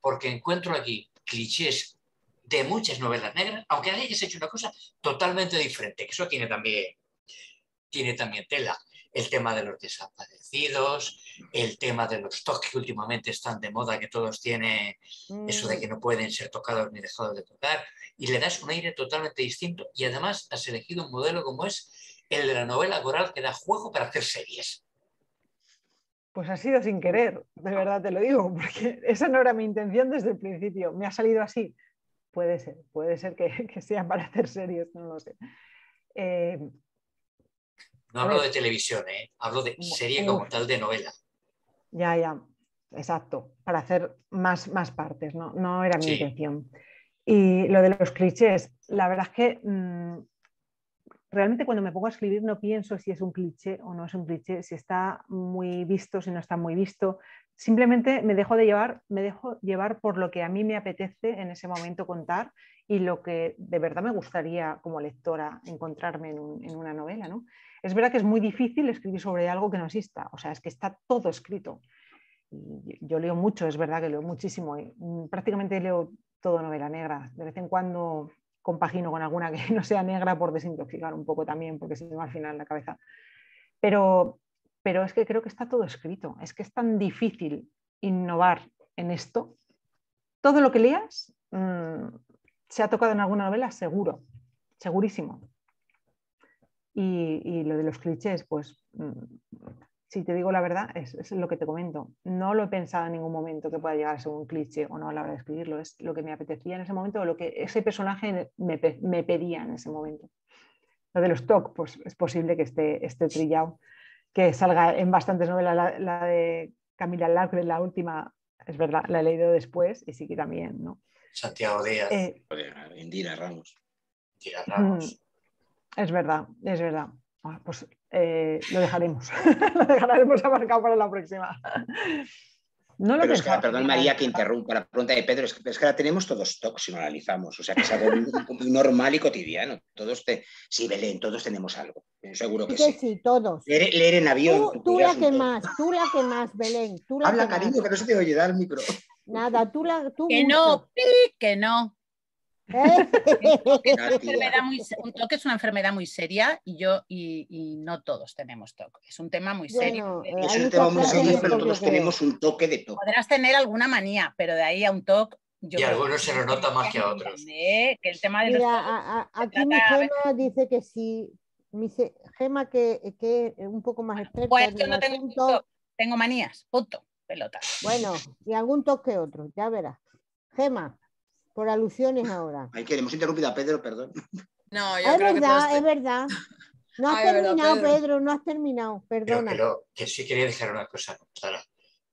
porque encuentro aquí clichés de muchas novelas negras, aunque hayas hecho una cosa totalmente diferente, que eso tiene también, tiene también tela. El tema de los desaparecidos, el tema de los toques que últimamente están de moda, que todos tienen eso de que no pueden ser tocados ni dejados de tocar, y le das un aire totalmente distinto. Y además has elegido un modelo como es el de la novela coral que da juego para hacer series. Pues ha sido sin querer, de verdad te lo digo, porque esa no era mi intención desde el principio. Me ha salido así. Puede ser, puede ser que, sea para hacer series, no lo sé. Eh, no hablo de televisión, ¿eh? hablo de serie como tal de novela. Ya, ya, exacto, para hacer más, más partes, no, no era mi intención. Y lo de los clichés, la verdad es que mm, realmente cuando me pongo a escribir no pienso si es un cliché o no es un cliché, si está muy visto, si no está muy visto. Simplemente me dejo de llevar, me dejo llevar por lo que a mí me apetece en ese momento contar y lo que de verdad me gustaría como lectora encontrarme en, una novela. ¿no? Es verdad que es muy difícil escribir sobre algo que no exista, o sea, es que está todo escrito. Yo leo mucho, es verdad que leo muchísimo, mm, prácticamente leo todo novela negra. De vez en cuando compagino con alguna que no sea negra por desintoxicar un poco también, porque si no al final la cabeza. Pero, pero es que creo que está todo escrito. Es que es tan difícil innovar en esto. Todo lo que leas mm, se ha tocado en alguna novela, seguro, segurísimo. Y, y, lo de los clichés, pues mm, si te digo la verdad, es, lo que te comento. No lo he pensado en ningún momento que pueda llegar a ser un cliché o no a la hora de escribirlo. Es lo que me apetecía en ese momento o lo que ese personaje me, pedía en ese momento. Lo de los TOC, pues es posible que esté, esté trillado, que salga en bastantes novelas. La, de Camila Larcre, la última, es verdad, la he leído después y sí que también, ¿no? Santiago Díaz. Eh, Indira Ramos. Indira Ramos. Mm, es verdad, es verdad. Ah, pues eh, lo dejaremos. lo dejaremos aparcado para la próxima. No lo Pero es que, perdón, María, que interrumpa la pregunta de Pedro, es que, es que ahora tenemos todos si no analizamos, o sea que es algo muy, normal y cotidiano. Todos te, sí, Belén, todos tenemos algo, seguro que sí. sí. todos. Leer, en avión. Tú, tú la que más, tú la que más, Belén. Tú la Habla, cariño, que no se te oye, da el micro. Nada, tú la. Tú que no, que no. un TOC es una enfermedad muy seria y yo y, no todos tenemos TOC. Es un tema muy serio. Eh, es un tema muy serio, pero todos tenemos un toque de TOC. Podrás tener alguna manía, pero de ahí a un TOC. y a algunos se lo nota más que a otros. Que el tema de aquí mi Gema dice que sí. Mi Gema que, que es un poco más experta. Pues yo no tengo, tengo manías, punto, pelota. Bueno, y algún toque que otro, ya verás. Gema. Por alusiones ahora. Ay, que hemos interrumpido a Pedro, perdón. No, yo es creo verdad, que es verdad. No has terminado, Pedro. no has terminado, perdona. Pero, que sí quería dejar una cosa Sara.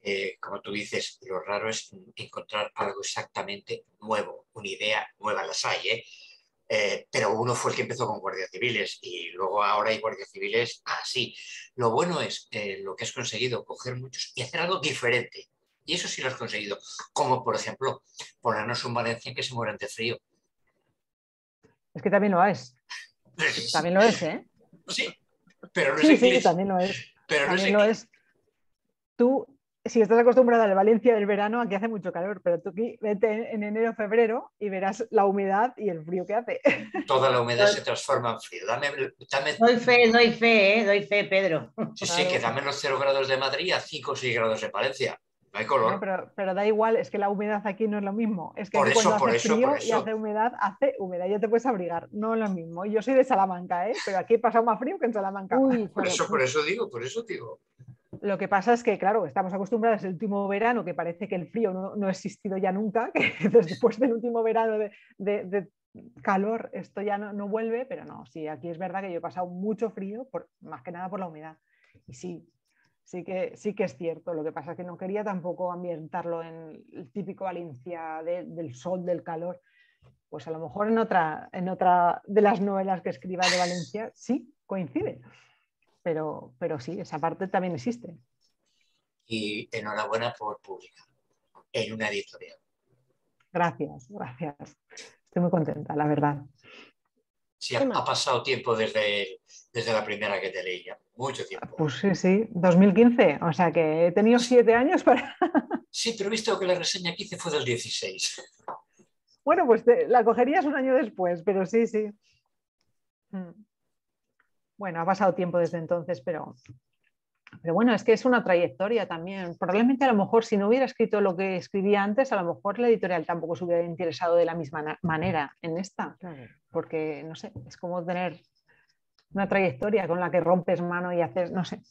Eh, como tú dices, lo raro es encontrar algo exactamente nuevo, una idea nueva, las hay, ¿eh? ¿Eh? pero uno fue el que empezó con guardias civiles y luego ahora hay guardias civiles así. Lo bueno es eh, lo que has conseguido, coger muchos y hacer algo diferente. Y eso sí lo has conseguido. Como por ejemplo, ponernos un Valencia que se muera de frío. Es que también lo es. También lo es, ¿eh? Sí, pero no sí, sí, también lo es. Pero también lo es. Tú, si estás acostumbrada al Valencia del verano, aquí hace mucho calor, pero tú aquí vete en enero, febrero y verás la humedad y el frío que hace. Toda la humedad se transforma en frío. Dame, Doy fe, doy fe, ¿eh? doy fe, Pedro. Sí, sí, que dame los 0 grados de Madrid a 5 o 6 grados de Valencia hay color. pero, da igual, es que la humedad aquí no es lo mismo. Es que cuando hace frío y hace humedad, hace humedad, ya te puedes abrigar. No es lo mismo. Yo soy de Salamanca, ¿eh? pero aquí he pasado más frío que en Salamanca. por, eso, por eso digo, por eso digo. Lo que pasa es que, claro, estamos acostumbrados al último verano, que parece que el frío no, ha existido ya nunca, que después del último verano de, calor esto ya no, no, vuelve, pero no, sí, aquí es verdad que yo he pasado mucho frío, por, más que nada por la humedad. Y sí, sí que, sí que es cierto. Lo que pasa es que no quería tampoco ambientarlo en el típico Valencia del sol, del calor. Pues a lo mejor en otra, en otra de las novelas que escriba de Valencia sí coincide. Pero, pero sí, esa parte también existe. Y enhorabuena por publicar en una editorial. Gracias, gracias. Estoy muy contenta, la verdad. Sí, ha, pasado tiempo desde, desde la primera que te leía, mucho tiempo. Pues sí, sí, 2015, o sea que he tenido siete años para... sí, pero he visto que la reseña que hice fue del 16. Bueno, pues la cogerías un año después, pero sí, sí. Mm. Bueno, ha pasado tiempo desde entonces, pero, pero bueno, es que es una trayectoria también. Probablemente a lo mejor si no hubiera escrito lo que escribía antes, a lo mejor la editorial tampoco se hubiera interesado de la misma manera en esta, porque no sé, es como tener una trayectoria con la que rompes mano y haces, no sé.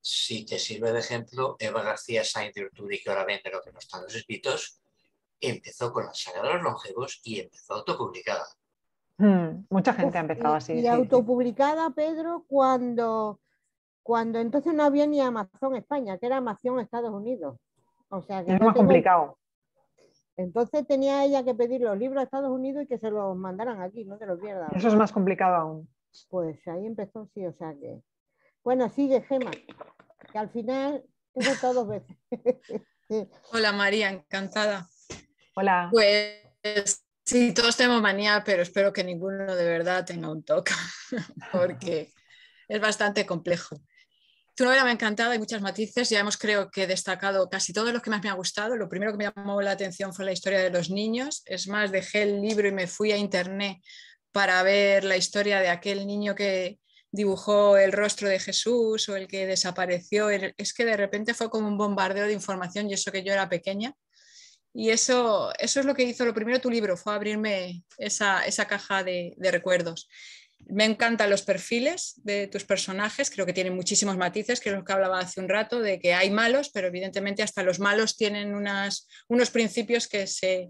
Si te sirve de ejemplo, Eva García Sainz de Urturi, que ahora vende lo que no están los escritos, empezó con la saga de los longevos y empezó autopublicada. Hmm, mucha gente ha empezado así. Y, autopublicada, Pedro, cuando, cuando entonces no había ni Amazon España, que era Amazon Estados Unidos. O sea, que es más complicado. Entonces tenía ella que pedir los libros a Estados Unidos y que se los mandaran aquí, no te los pierdas. Eso es más complicado aún. Pues ahí empezó, sí, o sea que. Bueno, sigue Gema, que al final he votado dos veces. Hola María, encantada. Hola. Pues sí, todos tenemos manía, pero espero que ninguno de verdad tenga un toque, porque es bastante complejo. Tu novela me ha encantado, hay muchos matices, ya hemos creo que destacado casi todo lo que más me ha gustado. Lo primero que me llamó la atención fue la historia de los niños. Es más, dejé el libro y me fui a internet para ver la historia de aquel niño que dibujó el rostro de Jesús o el que desapareció. Es que de repente fue como un bombardeo de información y eso que yo era pequeña. Y eso, eso es lo que hizo lo primero tu libro, fue abrirme esa, caja de, recuerdos. Me encantan los perfiles de tus personajes, creo que tienen muchísimos matices, que es lo que hablaba hace un rato, de que hay malos, pero evidentemente hasta los malos tienen unas, unos principios que, se,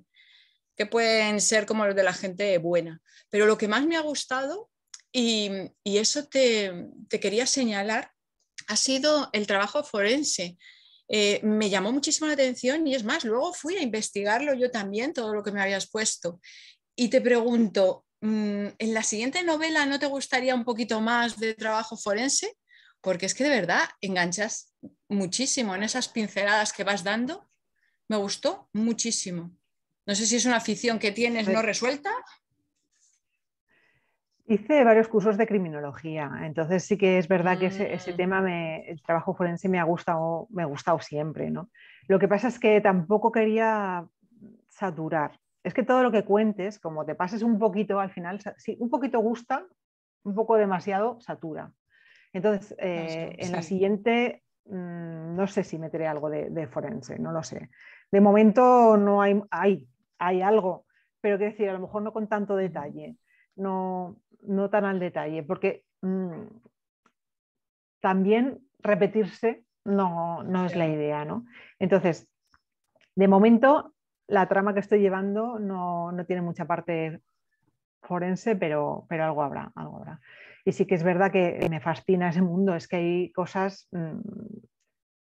que pueden ser como los de la gente buena. Pero lo que más me ha gustado, y, eso te, te quería señalar, ha sido el trabajo forense. Eh, me llamó muchísimo la atención y es más, luego fui a investigarlo yo también, todo lo que me habías puesto. Y te pregunto, mm, ¿en la siguiente novela no te gustaría un poquito más de trabajo forense? Porque es que de verdad enganchas muchísimo en esas pinceladas que vas dando. Me gustó muchísimo. No sé si es una afición que tienes no resuelta Hice varios cursos de criminología, entonces sí que es verdad que ese, mm. tema, me, el trabajo forense me ha gustado, me ha gustado siempre. ¿no? Lo que pasa es que tampoco quería saturar. Es que todo lo que cuentes, como te pases un poquito al final, si un poquito gusta, un poco demasiado satura. Entonces, eh, en la siguiente, mm, no sé si meteré algo de, forense, no lo sé. De momento no hay, hay, hay algo, pero quiero decir, a lo mejor no con tanto detalle. No, no tan al detalle, porque mm, también repetirse no, no, es la idea, ¿no? Entonces, de momento, la trama que estoy llevando no, tiene mucha parte forense, pero, pero algo habrá, algo habrá. Y sí que es verdad que me fascina ese mundo, es que hay cosas, mm,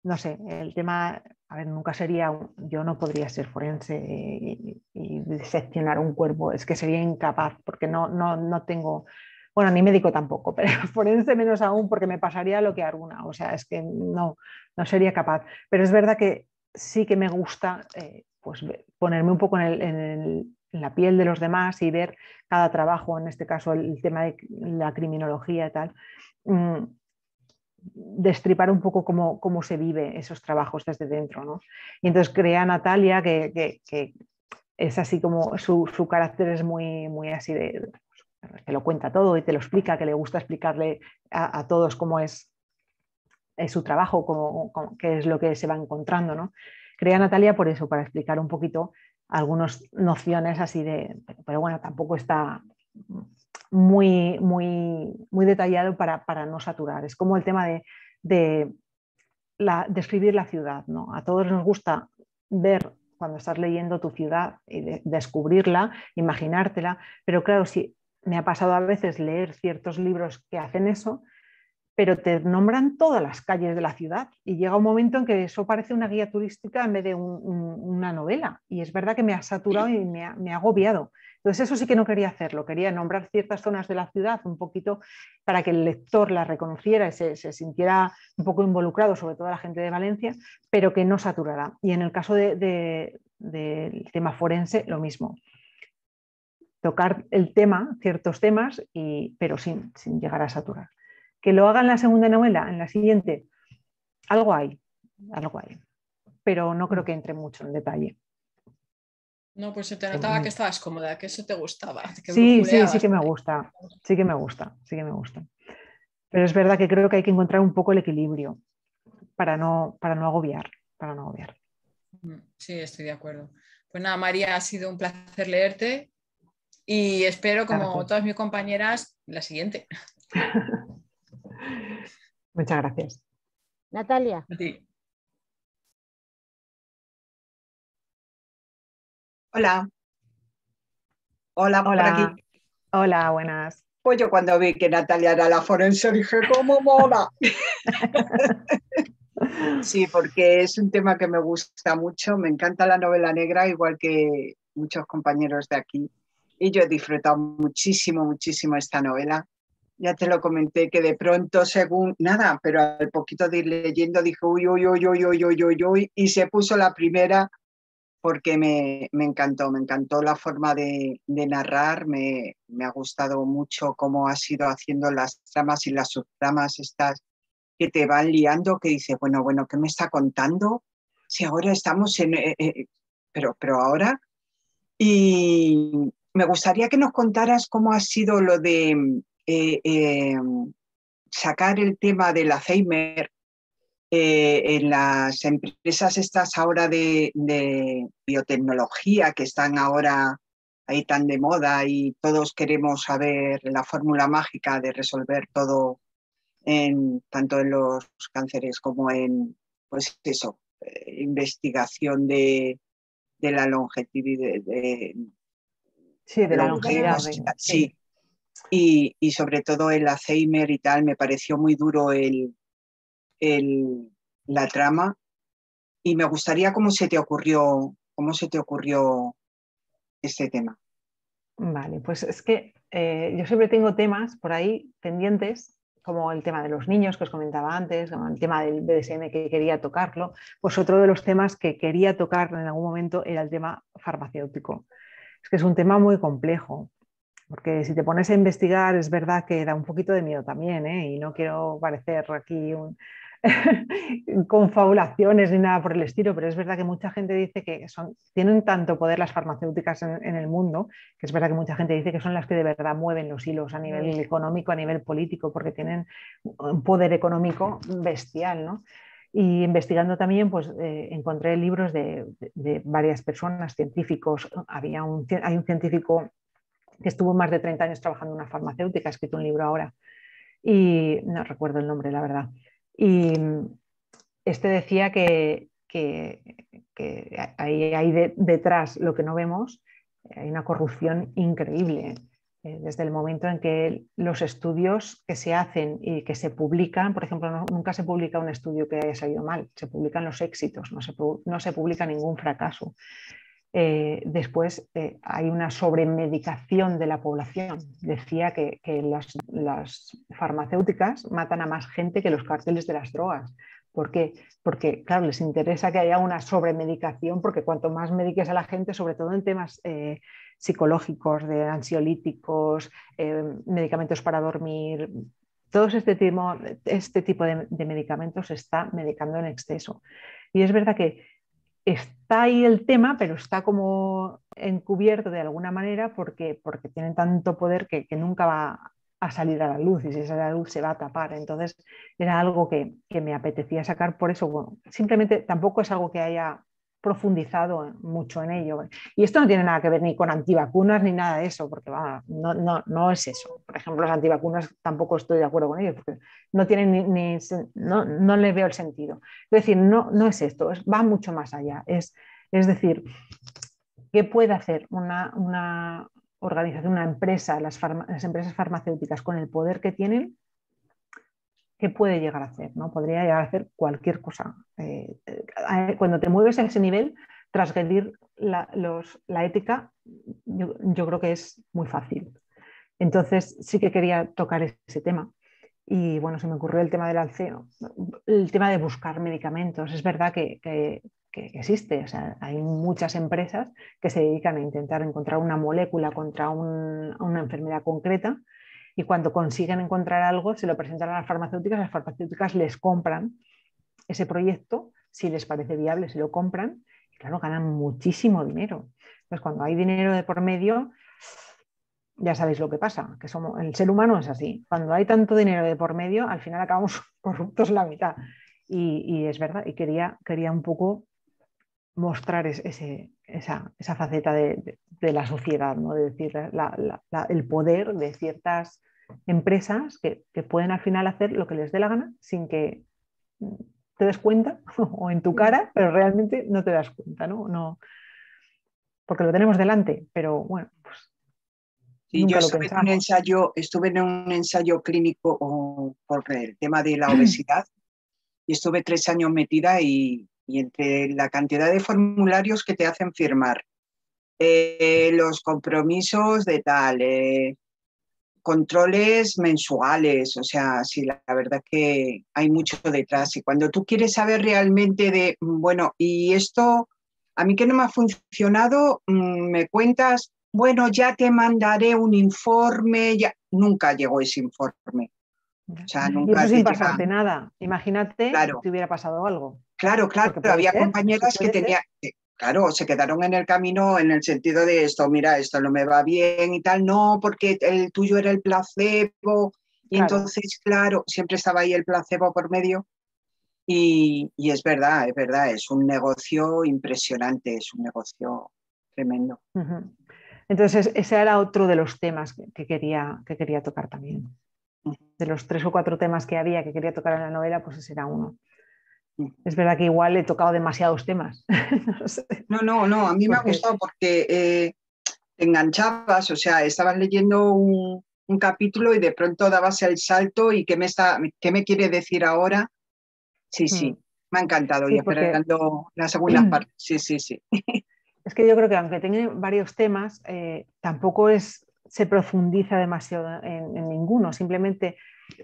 no sé, el tema, a ver, nunca sería, yo no podría ser forense y, y diseccionar un cuerpo, es que sería incapaz porque no, no, no tengo, bueno, ni médico tampoco, pero forense menos aún porque me pasaría lo que alguna, o sea, es que no, no sería capaz. Pero es verdad que sí que me gusta eh, pues, ponerme un poco en, la piel de los demás y ver cada trabajo, en este caso el, tema de la criminología y tal. Mm, destripar un poco cómo, se vive esos trabajos desde dentro. ¿no? Y entonces crea Natalia, que, es así como su, carácter es muy, muy así de, que lo cuenta todo y te lo explica, que le gusta explicarle a, todos cómo es, su trabajo, cómo, qué es lo que se va encontrando. ¿no? Crea Natalia por eso, para explicar un poquito algunas nociones así de, pero bueno, tampoco está muy, muy, muy detallado para, no saturar. Es como el tema de, la, describir la ciudad. ¿no? A todos nos gusta ver cuando estás leyendo tu ciudad y descubrirla, imaginártela, pero claro, si me ha pasado a veces leer ciertos libros que hacen eso, pero te nombran todas las calles de la ciudad y llega un momento en que eso parece una guía turística en vez de una novela. Y es verdad que me ha saturado y me ha, agobiado. Entonces eso sí que no quería hacerlo, quería nombrar ciertas zonas de la ciudad un poquito para que el lector la reconociera y se, sintiera un poco involucrado, sobre todo la gente de Valencia, pero que no saturara. Y en el caso del tema forense, lo mismo. tocar el tema, ciertos temas, pero sin, sin llegar a saturar. Que lo haga en la segunda novela, en la siguiente, algo hay, algo hay, pero no creo que entre mucho en detalle. No, pues se te notaba que estabas cómoda, que eso te gustaba. sí, sí, sí que me gusta, sí que me gusta, sí que me gusta. Pero es verdad que creo que hay que encontrar un poco el equilibrio para no, para no agobiar, para no agobiar. Sí, estoy de acuerdo. Pues nada, María, ha sido un placer leerte y espero, como todas mis compañeras, la siguiente. Muchas gracias. Natalia. Hola. Hola, por aquí. Hola, buenas. Pues yo cuando vi que Natalia era la forense dije, ¿cómo mola? sí, porque es un tema que me gusta mucho, me encanta la novela negra, igual que muchos compañeros de aquí. Y yo he disfrutado muchísimo, muchísimo esta novela. Ya te lo comenté que de pronto, según nada, pero al poquito de ir leyendo, dije, uy, uy, uy, uy, uy, uy, uy, uy, y se puso la primera porque me, encantó, me encantó la forma de, narrar, me, ha gustado mucho cómo ha sido haciendo las tramas y las subtramas estas que te van liando, que dice, bueno, bueno, ¿qué me está contando? Si ahora estamos en... Eh, eh, pero, pero ahora... Y me gustaría que nos contaras cómo ha sido lo de eh, sacar el tema del Alzheimer eh, en las empresas estas ahora de, biotecnología que están ahora ahí tan de moda y todos queremos saber la fórmula mágica de resolver todo en, tanto en los cánceres como en pues eso, eh, investigación de, la longevidad. De, sí, de la longevidad. Sí. Y, y sobre todo el Alzheimer y tal, me pareció muy duro el, la trama y me gustaría cómo se te ocurrió, cómo se te ocurrió este tema. Vale, pues es que eh, yo siempre tengo temas por ahí pendientes, como el tema de los niños que os comentaba antes, el tema del BDSM que quería tocarlo, pues otro de los temas que quería tocar en algún momento era el tema farmacéutico. Es que es un tema muy complejo, porque si te pones a investigar es verdad que da un poquito de miedo también, ¿eh? y no quiero parecer aquí un, confabulaciones ni nada por el estilo, pero es verdad que mucha gente dice que son, tienen tanto poder las farmacéuticas en, el mundo, que es verdad que mucha gente dice que son las que de verdad mueven los hilos a nivel mm. económico, a nivel político, porque tienen un poder económico bestial, ¿no? Y investigando también, pues eh, encontré libros de, varias personas, científicos. Había un, hay un científico que estuvo más de 30 años trabajando en una farmacéutica, ha escrito un libro ahora, y no recuerdo el nombre, la verdad. Y este decía que, ahí hay detrás lo que no vemos, hay una corrupción increíble. Eh, desde el momento en que los estudios que se hacen y que se publican, por ejemplo, nunca se publica un estudio que haya salido mal, se publican los éxitos, no se, no se publica ningún fracaso. Eh, después eh, hay una sobremedicación de la población. Decía que, las, farmacéuticas matan a más gente que los carteles de las drogas. ¿Por qué? Porque, claro, les interesa que haya una sobremedicación, porque cuanto más mediques a la gente, sobre todo en temas eh, psicológicos, de ansiolíticos, medicamentos para dormir, todo este tipo, este tipo de, de medicamentos se está medicando en exceso. Y es verdad que está ahí el tema, pero está como encubierto de alguna manera porque, porque tienen tanto poder que, nunca va a salir a la luz y si sale a la luz se va a tapar. Entonces era algo que, que me apetecía sacar por eso. Bueno, simplemente tampoco es algo que haya profundizado mucho en ello. Y esto no tiene nada que ver ni con antivacunas ni nada de eso, porque no, no, no, es eso. Por ejemplo, las antivacunas tampoco estoy de acuerdo con ellos, porque no tienen ni, no, no les veo el sentido. Es decir, no, no es esto, va mucho más allá. Es, es decir, ¿qué puede hacer una, una organización, una empresa, las, las empresas farmacéuticas con el poder que tienen ¿qué puede llegar a hacer? ¿no? Podría llegar a hacer cualquier cosa. Eh, eh, cuando te mueves a ese nivel, transgredir la, ética, yo, creo que es muy fácil. Entonces sí que quería tocar ese tema. Y bueno, se me ocurrió el tema del alceo, el tema de buscar medicamentos. Es verdad que, existe. O sea, hay muchas empresas que se dedican a intentar encontrar una molécula contra una enfermedad concreta y cuando consiguen encontrar algo se lo presentan a las farmacéuticas, las farmacéuticas les compran ese proyecto, si les parece viable, se lo compran y claro, ganan muchísimo dinero. Entonces, cuando hay dinero de por medio, ya sabéis lo que pasa, que somos, el ser humano es así. Cuando hay tanto dinero de por medio, al final acabamos corruptos la mitad. Y, es verdad, y quería, quería un poco mostrar ese, esa, faceta de, la sociedad, ¿no? de decir, el poder de ciertas empresas que, pueden al final hacer lo que les dé la gana sin que te des cuenta o en tu cara, pero realmente no te das cuenta, ¿no? no porque lo tenemos delante, pero bueno, pues. yo estuve en, un ensayo, estuve en un ensayo clínico por el tema de la obesidad y estuve tres años metida y, entre la cantidad de formularios que te hacen firmar, eh, los compromisos de tal, eh, controles mensuales, o sea, sí, la, verdad que hay mucho detrás. Y cuando tú quieres saber realmente de, bueno, y esto, a mí que no me ha funcionado, mm, me cuentas, bueno, ya te mandaré un informe, ya, nunca llegó ese informe. O sea, nunca y eso sin pasarte nada. Imagínate si hubiera pasado algo. Claro, claro, pero había compañeras que tenían, claro, se quedaron en el camino en el sentido de esto, mira, esto no me va bien y tal, no, porque el tuyo era el placebo, y entonces, claro, siempre estaba ahí el placebo por medio. Y, es verdad, es verdad, es un negocio impresionante, es un negocio tremendo. Entonces, ese era otro de los temas que, quería, que quería tocar también. De los tres o cuatro temas que había que quería tocar en la novela, pues ese era uno. Es verdad que igual he tocado demasiados temas. no, no, no, a mí me ha gustado porque eh, te enganchabas, o sea, estabas leyendo un, capítulo y de pronto dabas el salto y qué me, está, qué me quiere decir ahora. Sí, sí, mm. me ha encantado y esperando la segunda parte. Sí, sí, sí. Es que yo creo que aunque tenga varios temas, eh, tampoco es, se profundiza demasiado en ninguno, simplemente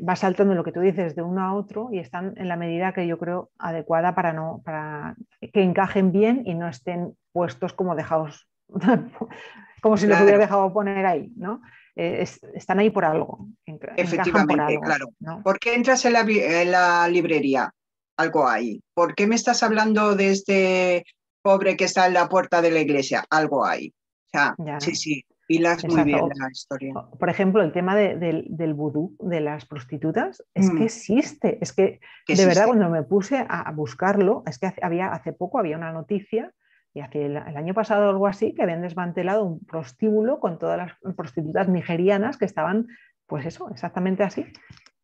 va saltando lo que tú dices de uno a otro y están en la medida que yo creo adecuada para, no, para que encajen bien y no estén puestos como dejados, como si los hubiera dejado poner ahí, ¿no? Eh, están ahí por algo. Efectivamente, claro. ¿Por qué entras en la, librería? Algo hay. ¿Por qué me estás hablando de este pobre que está en la puerta de la iglesia? Algo hay. O sea, sí, sí, muy bien la historia. Por ejemplo, el tema del vudú de las prostitutas es que mm. existe. Es que, de verdad, cuando me puse a, buscarlo, es que había, hace poco había una noticia, y hace el, año pasado algo así, que habían desmantelado un prostíbulo con todas las prostitutas nigerianas que estaban, pues eso, exactamente así,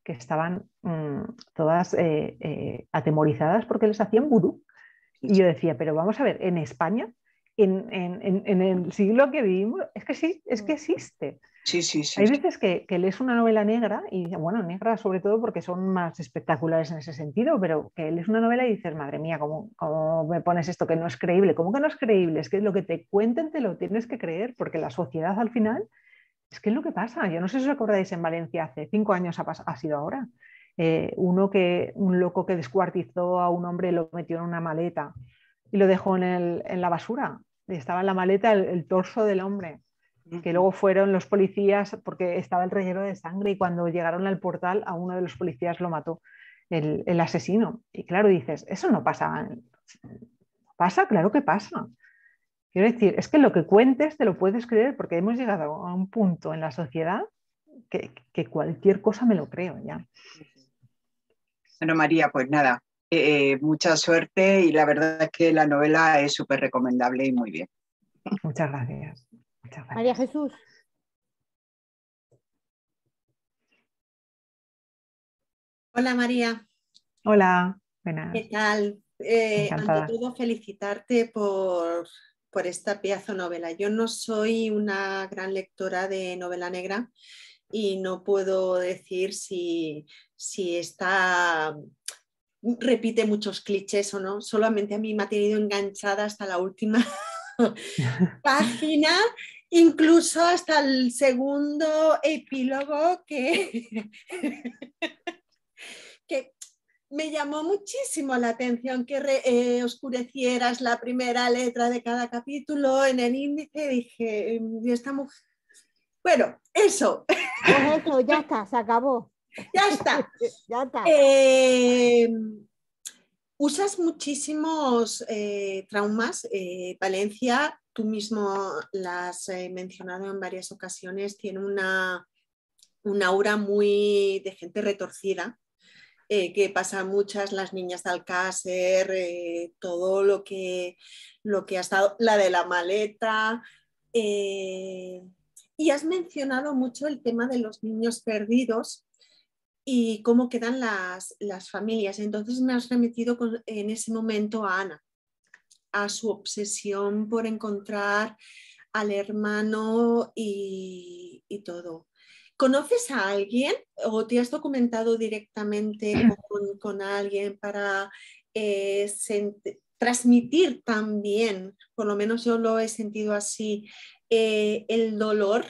que estaban mm, todas eh, eh, atemorizadas porque les hacían vudú. Y yo decía, pero vamos a ver, en España en, el siglo que vivimos, es que sí, es que existe. Sí, sí, sí. Hay veces que, que, lees una novela negra, y bueno, negra sobre todo porque son más espectaculares en ese sentido, pero que lees una novela y dices, madre mía, ¿cómo, ¿cómo, me pones esto que no es creíble? ¿Cómo que no es creíble? Es que lo que te cuenten te lo tienes que creer, porque la sociedad al final, es que es lo que pasa. Yo no sé si os acordáis en Valencia, hace cinco años ha, ha sido ahora. Eh, uno que, un loco que descuartizó a un hombre y lo metió en una maleta y lo dejó en, la basura. Y estaba en la maleta el, torso del hombre, que luego fueron los policías porque estaba el relleno de sangre y cuando llegaron al portal a uno de los policías lo mató el, asesino. Y claro, dices, eso no pasa. ¿Pasa? Claro que pasa. Quiero decir, es que lo que cuentes te lo puedes creer porque hemos llegado a un punto en la sociedad que, que cualquier cosa me lo creo ya. Bueno, María, pues nada, eh, mucha suerte y la verdad es que la novela es súper recomendable y muy bien. Muchas gracias. María Jesús. Hola María. Hola, buenas. ¿Qué tal? Eh, ante todo, felicitarte por, por esta pieza novela. Yo no soy una gran lectora de novela negra y no puedo decir si, si está repite muchos clichés o no, solamente a mí me ha tenido enganchada hasta la última página, incluso hasta el segundo epílogo que, que me llamó muchísimo la atención que eh, oscurecieras la primera letra de cada capítulo en el índice. Dije, mm, esta mujer. Bueno, eso. Pues eso, ya está, se acabó. Ya está. ya está. Eh, usas muchísimos eh, traumas. Valencia, tú mismo las has mencionado en varias ocasiones, tiene una, una aura muy de gente retorcida eh, que pasan muchas, las niñas de Alcácer, eh, todo lo que, lo que ha estado, la de la maleta. Eh, y has mencionado mucho el tema de los niños perdidos y cómo quedan las, familias. Entonces me has remitido en ese momento a Ana, a su obsesión por encontrar al hermano y todo. ¿Conoces a alguien o te has documentado directamente con, alguien para eh, transmitir también, por lo menos yo lo he sentido así, eh, el dolor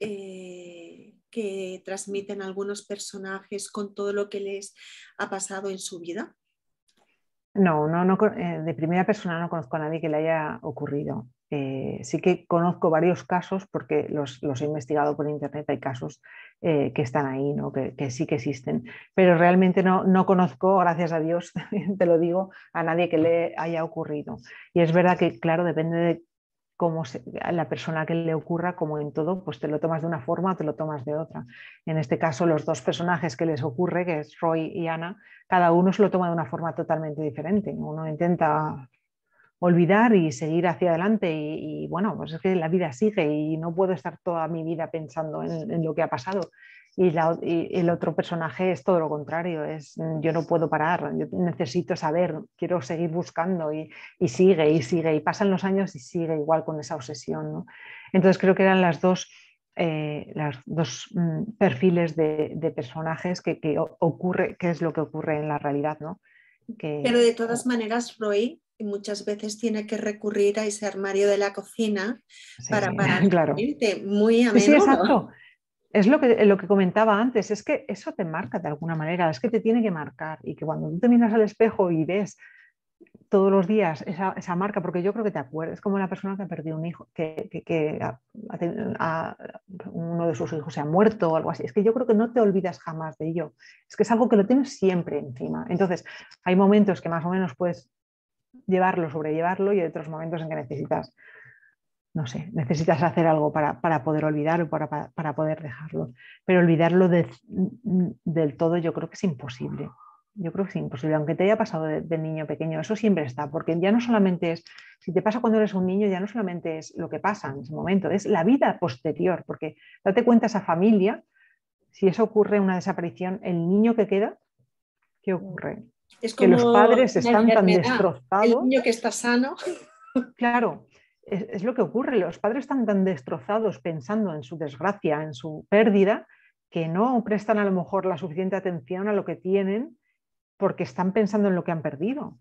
eh, que transmiten algunos personajes con todo lo que les ha pasado en su vida? No, no, no de primera persona no conozco a nadie que le haya ocurrido. Eh, sí que conozco varios casos porque los, he investigado por internet, hay casos eh, que están ahí, ¿no? que, sí que existen, pero realmente no, no, conozco, gracias a Dios, te lo digo, a nadie que le haya ocurrido. Y es verdad que, claro, depende de cómo la persona que le ocurra, como en todo, pues te lo tomas de una forma o te lo tomas de otra. En este caso, los dos personajes que les ocurre, que es Roy y Ana, cada uno se lo toma de una forma totalmente diferente. Uno intenta olvidar y seguir hacia adelante. Y, bueno, pues es que la vida sigue y no puedo estar toda mi vida pensando en, lo que ha pasado. Y, el otro personaje es todo lo contrario, es yo no puedo parar, yo necesito saber, quiero seguir buscando y, sigue y sigue y pasan los años y sigue igual con esa obsesión. Entonces creo que eran las dos, eh, las dos mm, perfiles de, personajes que, ocurre, que es lo que ocurre en la realidad. ¿no? Pero de todas maneras, Roy y muchas veces tiene que recurrir a ese armario de la cocina para claro. muy a menudo. Sí, exacto. Es lo que, lo que comentaba antes, es que eso te marca de alguna manera, es que te tiene que marcar y que cuando tú te miras al espejo y ves todos los días esa, esa marca, porque yo creo que te acuerdas, como la persona que ha perdido un hijo, que, que, uno de sus hijos se ha muerto o algo así, es que yo creo que no te olvidas jamás de ello, es que es algo que lo tienes siempre encima. Entonces, hay momentos que más o menos puedes llevarlo, sobrellevarlo y hay otros momentos en que necesitas, no sé, necesitas hacer algo para, poder olvidarlo, para, para, poder dejarlo. Pero olvidarlo del todo yo creo que es imposible. Yo creo que es imposible, aunque te haya pasado de, niño pequeño, eso siempre está, porque ya no solamente es, si te pasa cuando eres un niño, ya no solamente es lo que pasa en ese momento, es la vida posterior, porque date cuenta esa familia, si eso ocurre, una desaparición, el niño que queda, ¿qué ocurre? Es que los padres están tan destrozados. El niño que está sano. Claro, es, lo que ocurre. Los padres están tan destrozados pensando en su desgracia, en su pérdida, que no prestan a lo mejor la suficiente atención a lo que tienen porque están pensando en lo que han perdido.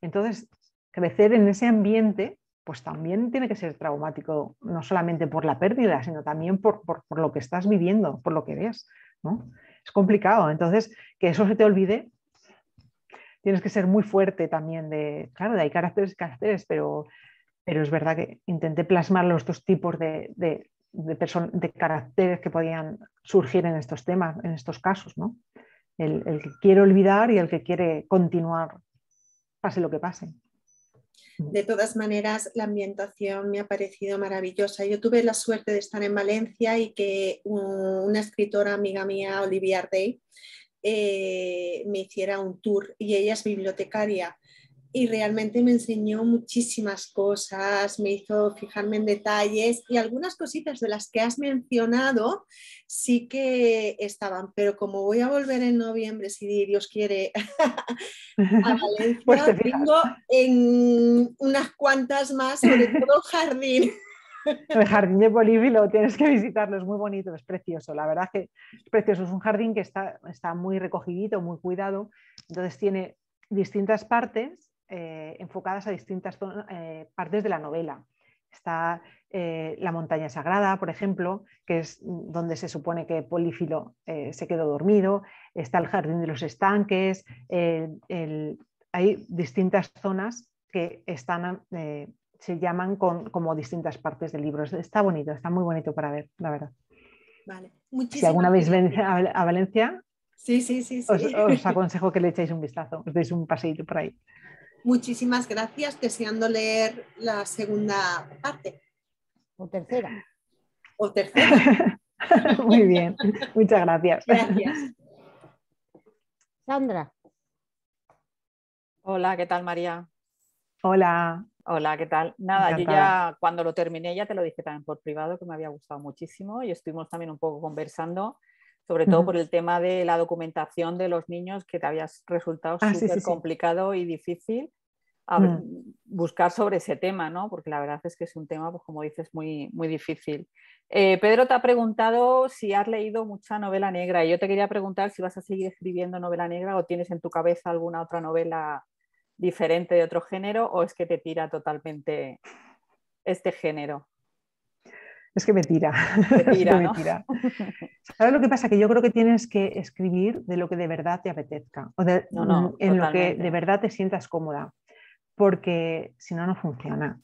Entonces, crecer en ese ambiente, pues también tiene que ser traumático, no solamente por la pérdida, sino también por, por, lo que estás viviendo, por lo que ves. ¿no? Es complicado. Entonces, que eso se te olvide tienes que ser muy fuerte también de, claro, hay caracteres caracteres, pero, pero es verdad que intenté plasmar los dos tipos de, de, de, caracteres que podían surgir en estos temas, en estos casos, ¿no? El, el, que quiere olvidar y el que quiere continuar, pase lo que pase. De todas maneras, la ambientación me ha parecido maravillosa. Yo tuve la suerte de estar en Valencia y que una escritora amiga mía, Olivia Ardey, eh, me hiciera un tour y ella es bibliotecaria y realmente me enseñó muchísimas cosas, me hizo fijarme en detalles y algunas cositas de las que has mencionado sí que estaban, pero como voy a volver en noviembre, si Dios quiere, a Valencia, pues tengo en unas cuantas más, sobre todo jardín. El jardín de Bolivia lo tienes que visitarlo, es muy bonito, es precioso. La verdad que es precioso, es un jardín que está, está muy recogidito, muy cuidado. Entonces tiene distintas partes eh, enfocadas a distintas eh, partes de la novela. está eh, La montaña sagrada, por ejemplo, que es donde se supone que Polífilo se quedó dormido, está el jardín de los estanques, hay distintas zonas que están, se llaman como distintas partes del libro. Está bonito, está muy bonito para ver, la verdad. si alguna vez venís a, Valencia, sí, sí, sí, Os, os, aconsejo que le echéis un vistazo, os deis un paseíto por ahí. Muchísimas gracias, deseando leer la segunda parte. O tercera. O tercera. Muy bien, muchas gracias. Gracias. Sandra. Hola, ¿qué tal María? Hola. Hola, ¿qué tal? Nada, yo ya cuando lo terminé ya te lo dije también por privado que me había gustado muchísimo y estuvimos también un poco conversando, sobre todo por el tema de la documentación de los niños que te habías resultado ah, súper complicado y difícil Mm. buscar sobre ese tema, ¿no? Porque la verdad es que es un tema, pues como dices, muy, muy difícil. Eh, Pedro te ha preguntado si has leído mucha novela negra y yo te quería preguntar si vas a seguir escribiendo novela negra o tienes en tu cabeza alguna otra novela diferente de otro género o es que te tira totalmente este género. Es que me tira. tira, ¿Sabes lo que pasa? Que yo creo que tienes que escribir de lo que de verdad te apetezca, o mm, en lo que de verdad te sientas cómoda porque si no, no funciona.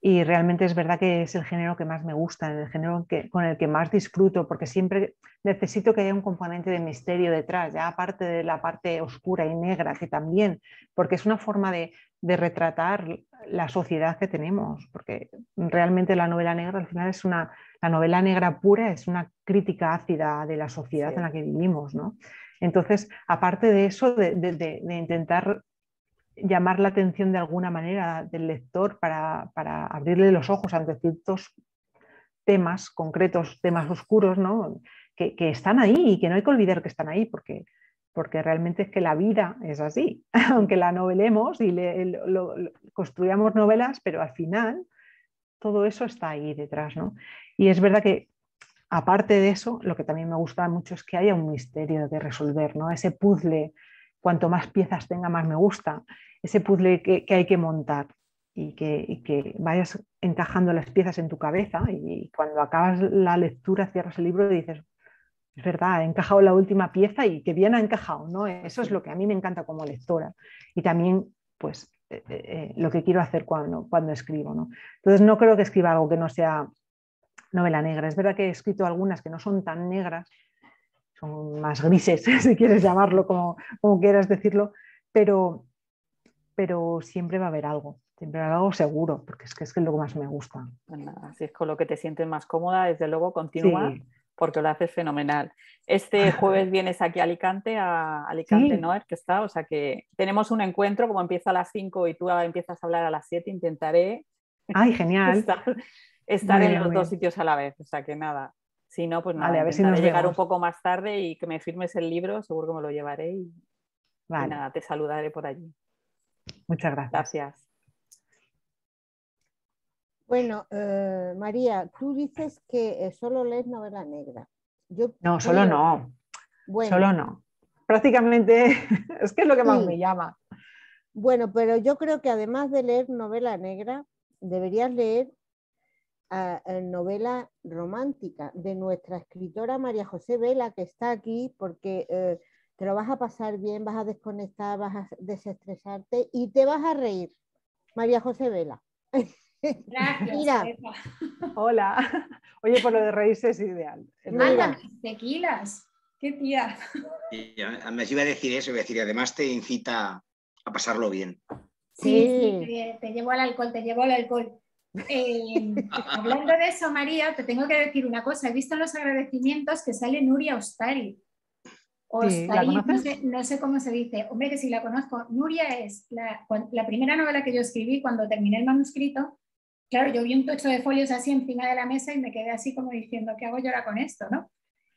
Y realmente es verdad que es el género que más me gusta, el género con el que más disfruto, porque siempre necesito que haya un componente de misterio detrás, ya aparte de la parte oscura y negra, que también, porque es una forma de, retratar la sociedad que tenemos, porque realmente la novela negra al final es una, la novela negra pura es una crítica ácida de la sociedad en la que vivimos, ¿no? Entonces, aparte de eso, de intentar llamar la atención de alguna manera del lector para, abrirle los ojos ante ciertos temas concretos, temas oscuros, ¿no? que, están ahí y que no hay que olvidar que están ahí, porque, porque realmente es que la vida es así, aunque la novelemos y construyamos novelas, pero al final todo eso está ahí detrás. ¿no? Y es verdad que aparte de eso, lo que también me gusta mucho es que haya un misterio de resolver, ¿no? ese puzzle cuanto más piezas tenga, más me gusta ese puzzle que, hay que montar y que, vayas encajando las piezas en tu cabeza y cuando acabas la lectura, cierras el libro y dices, es verdad, he encajado la última pieza y que bien ha encajado, ¿no? Eso es lo que a mí me encanta como lectora y también, pues, eh, eh, eh, lo que quiero hacer cuando, cuando escribo, ¿no? Entonces no creo que escriba algo que no sea novela negra. Es verdad que he escrito algunas que no son tan negras, son más grises, si quieres llamarlo como, como quieras decirlo, pero, pero siempre va a haber algo, siempre va a haber algo seguro, porque es que es, lo que más me gusta. Pues si es con lo que te sientes más cómoda, desde luego continúa, porque lo haces fenomenal. Este jueves vienes aquí a Alicante, a Alicante ¿no? que está, o sea que tenemos un encuentro, como empieza a las 5 y tú empiezas a hablar a las 7, intentaré Ay, genial. estar, en los dos sitios a la vez, o sea que nada. Si no, pues nada, a ver si nos llegar un poco más tarde y que me firmes el libro, seguro que me lo llevaré y nada, te saludaré por allí. Muchas gracias. Gracias. Bueno, eh, María, tú dices que eh, solo lees novela negra. Yo no, solo no. Solo no. Prácticamente es que es lo que más me llama. Bueno, pero yo creo que además de leer novela negra, deberías leer ah, eh, novela romántica de nuestra escritora María José Vela, que está aquí, porque te lo vas a pasar bien, vas a desconectar, vas a desestresarte y te vas a reír. María José Vela. Gracias. Mira. Hola. Oye, por lo de reírse es ideal. Mira. tequilas. Qué tía. me iba a decir eso, iba a decir, además te incita a pasarlo bien. Sí, te, llevo al alcohol, te llevo al alcohol. Eh, hablando de eso, María, te tengo que decir una cosa. He visto en los agradecimientos que sale Nuria Ostari. Ostari, no, sé, cómo se dice. Hombre, que si la conozco. Nuria es la, la, primera novela que yo escribí cuando terminé el manuscrito. Claro, yo vi un tocho de folios así encima de la mesa y me quedé así como diciendo, ¿qué hago yo ahora con esto? ¿no?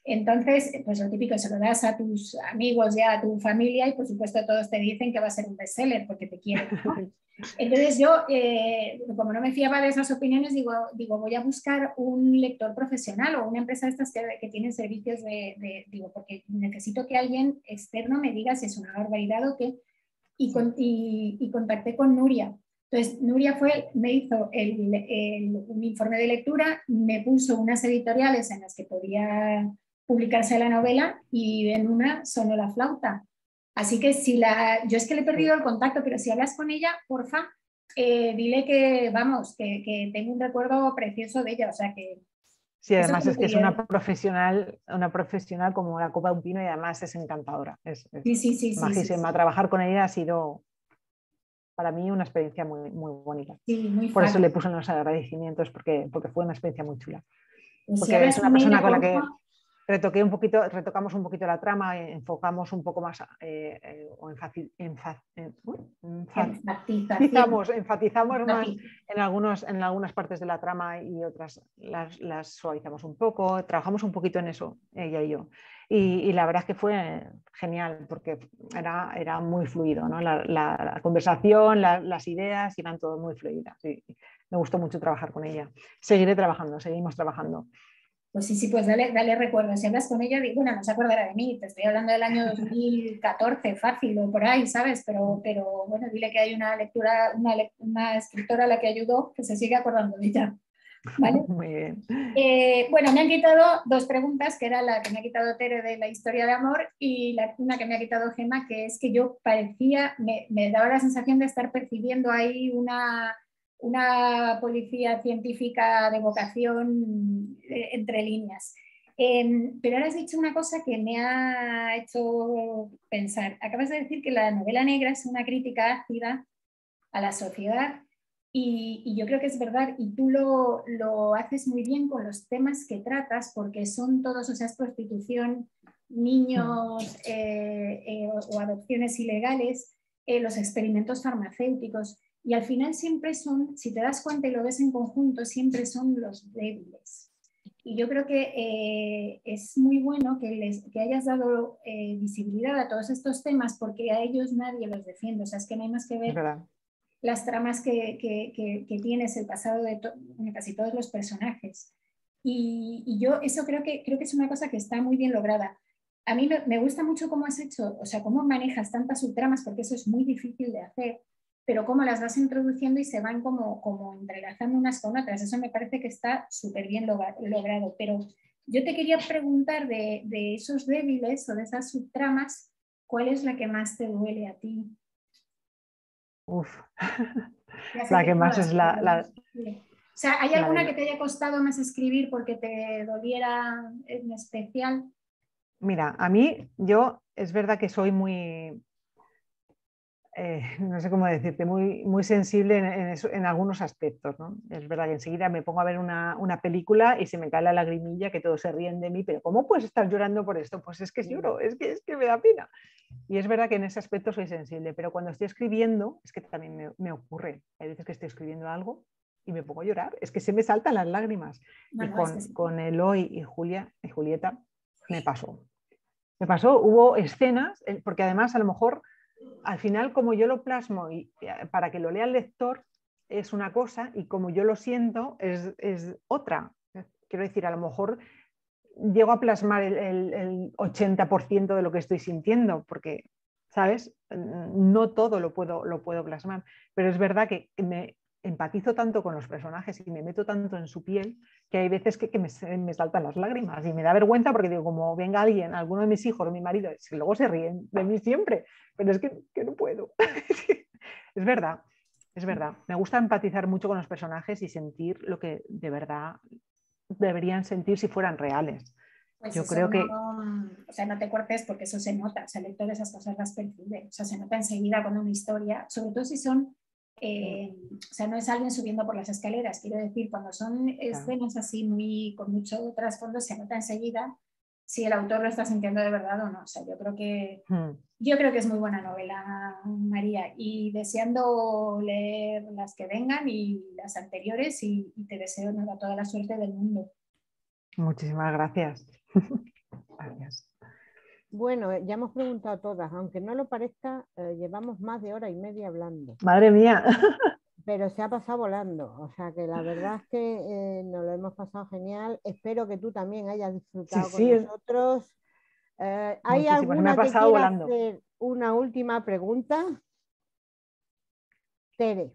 Entonces, pues lo típico, se lo das a tus amigos y a tu familia y por supuesto todos te dicen que va a ser un bestseller porque te quieren. Entonces yo, eh, como no me fiaba de esas opiniones, digo, digo, voy a buscar un lector profesional o una empresa de estas que, que tienen servicios de, digo, porque necesito que alguien externo me diga si es una barbaridad o qué. Y, y, y contacté con Nuria. Entonces, Nuria fue, me hizo un informe de lectura, me puso unas editoriales en las que podía publicarse la novela y en una sonó la flauta. Así que si la, yo es que le he perdido el contacto, pero si hablas con ella, porfa, eh, dile que, vamos, que, tengo un recuerdo precioso de ella, o sea que... Sí, además es que es una profesional, una profesional como la Copa de un Pino y además es encantadora. Es, sí, sí, sí, majísima. Trabajar con ella ha sido para mí una experiencia muy, muy bonita. Por eso le puse los agradecimientos, porque, porque fue una experiencia muy chula. Pues porque es una persona con la que retoqué un poquito, retocamos un poquito la trama, enfocamos un poco más eh, eh, o enfatizamos, enfatizamos más en, algunos, en algunas partes de la trama y otras las, las, suavizamos un poco, trabajamos un poquito en eso, ella y yo. Y, la verdad es que fue genial porque era, era muy fluido, ¿no? la, la, conversación, las ideas iban todo muy fluidas. Y me gustó mucho trabajar con ella. Seguiré trabajando, seguimos trabajando. Pues sí, sí, pues dale, dale recuerdo. Si hablas con ella, bueno, no se acordará de mí, te estoy hablando del año 2014, fácil o por ahí, ¿sabes? Pero, pero bueno, dile que hay una lectura, una, una escritora a la que ayudó que se sigue acordando de ella. ¿Vale? Muy bien. Eh, bueno, me han quitado dos preguntas, que era la que me ha quitado Tere de la historia de amor y la, una que me ha quitado Gema, que es que yo parecía, me, me daba la sensación de estar percibiendo ahí una una policía científica de vocación eh, entre líneas. Em, pero ahora has dicho una cosa que me ha hecho pensar. Acabas de decir que la novela negra es una crítica ácida a la sociedad y, yo creo que es verdad y tú lo, lo, haces muy bien con los temas que tratas porque son todos, o sea, es prostitución, niños eh, eh, o adopciones ilegales, los experimentos farmacéuticos. Y al final siempre son, si te das cuenta y lo ves en conjunto, siempre son los débiles. Y yo creo que eh, es muy bueno que, les, que hayas dado eh, visibilidad a todos estos temas porque a ellos nadie los defiende. O sea, es que no hay más que ver las tramas que, que, que, tienes, el pasado de, casi todos los personajes. Y, y, yo eso creo que, creo que es una cosa que está muy bien lograda. A mí me, me gusta mucho cómo has hecho, o sea, cómo manejas tantas subtramas, porque eso es muy difícil de hacer pero cómo las vas introduciendo y se van como, como entrelazando unas con otras. Eso me parece que está súper bien logrado. Pero yo te quería preguntar de, de, esos débiles o de esas subtramas, ¿cuál es la que más te duele a ti? Uf, la que más es la, O sea, ¿hay alguna que te haya costado más escribir porque te doliera en especial? Mira, a mí, yo es verdad que soy muy, eh, no sé cómo decirte, muy, muy sensible en, algunos aspectos. ¿no? Es verdad que enseguida me pongo a ver una, película y se me cae la lagrimilla, que todos se ríen de mí, pero ¿cómo puedes estar llorando por esto? Pues es que lloro, es que, es que me da pena. Y es verdad que en ese aspecto soy sensible, pero cuando estoy escribiendo, es que también me, ocurre. Hay veces que estoy escribiendo algo y me pongo a llorar, es que se me saltan las lágrimas. y con, con Eloy y, Julia, y Julieta me pasó. Me pasó, hubo escenas, eh, porque además a lo mejor al final, como yo lo plasmo y eh, para que lo lea el lector, es una cosa y como yo lo siento, es, otra. Quiero decir, a lo mejor llego a plasmar el, 80% de lo que estoy sintiendo, porque, ¿sabes? No todo lo puedo, lo puedo plasmar, pero es verdad que me empatizo tanto con los personajes y me meto tanto en su piel que hay veces que, me, me, saltan las lágrimas y me da vergüenza porque digo, como venga alguien, alguno de mis hijos o mi marido, luego se ríen de mí siempre, pero es que, no puedo. es verdad, es verdad. Me gusta empatizar mucho con los personajes y sentir lo que de verdad deberían sentir si fueran reales. Pues Yo creo que... o sea, no te cortes porque eso se nota, o sea, el lector esas cosas las percibe, o sea, se nota enseguida cuando una historia, sobre todo si son eh, o sea, no es alguien subiendo por las escaleras, quiero decir, cuando son escenas así muy con mucho trasfondo, se nota enseguida si el autor lo está sintiendo de verdad o no. O sea, yo creo que, hmm. yo creo que es muy buena novela, María, y deseando leer las que vengan y las anteriores y, te deseo toda la suerte del mundo. Muchísimas gracias. gracias. Bueno, eh, ya hemos preguntado todas, aunque no lo parezca, eh, llevamos más de hora y media hablando. Madre mía. Pero se ha pasado volando, o sea que la verdad es que eh, nos lo hemos pasado genial. Espero que tú también hayas disfrutado con nosotros. Eh, ¿Hay Muchísimo, alguna ha que quiera volando. hacer una última pregunta? Tere.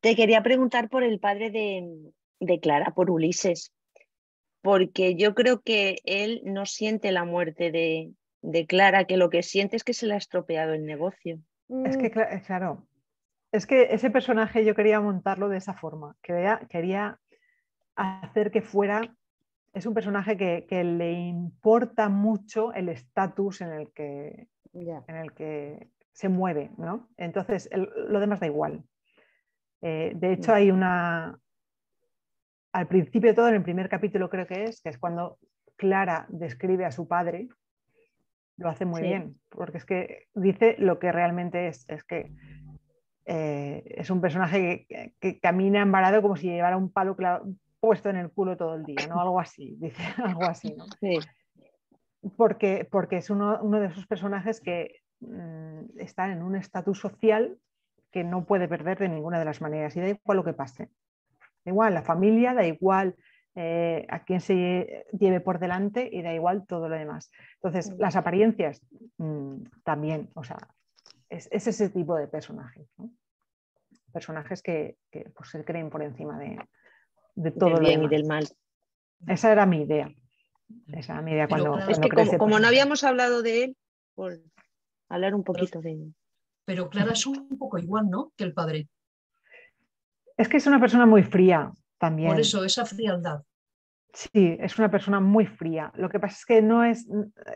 Te quería preguntar por el padre de, de Clara, por Ulises porque yo creo que él no siente la muerte de, Clara, que lo que siente es que se le ha estropeado el negocio. Es que, mm. claro, es que ese personaje yo quería montarlo de esa forma, quería, quería hacer que fuera, es un personaje que, le importa mucho el estatus en, el que, en el que se mueve, ¿no? Entonces, lo demás da igual. Eh, de hecho, hay una, al principio de todo, en el primer capítulo creo que es, que es cuando Clara describe a su padre, lo hace muy bien, porque es que dice lo que realmente es, es que eh, es un personaje que, camina embarado como si llevara un palo puesto en el culo todo el día, ¿no? Algo así, dice algo así, ¿no? Porque, porque es uno, de esos personajes que mm, están en un estatus social que no puede perder de ninguna de las maneras y da igual lo que pase. Da igual la familia, da igual eh, a quién se lleve por delante y da igual todo lo demás. Entonces, las apariencias mm, también, o sea, es, ese tipo de personajes. Personajes que, pues, se creen por encima de, todo lo bien y del mal. Esa era mi idea. Esa era mi idea cuando, es que como, no habíamos hablado de él, por hablar un poquito de él. Pero Clara es un poco igual, ¿no? Que el padre. Es que es una persona muy fría también. Por eso, esa frialdad. Sí, es una persona muy fría. Lo que pasa es que no es,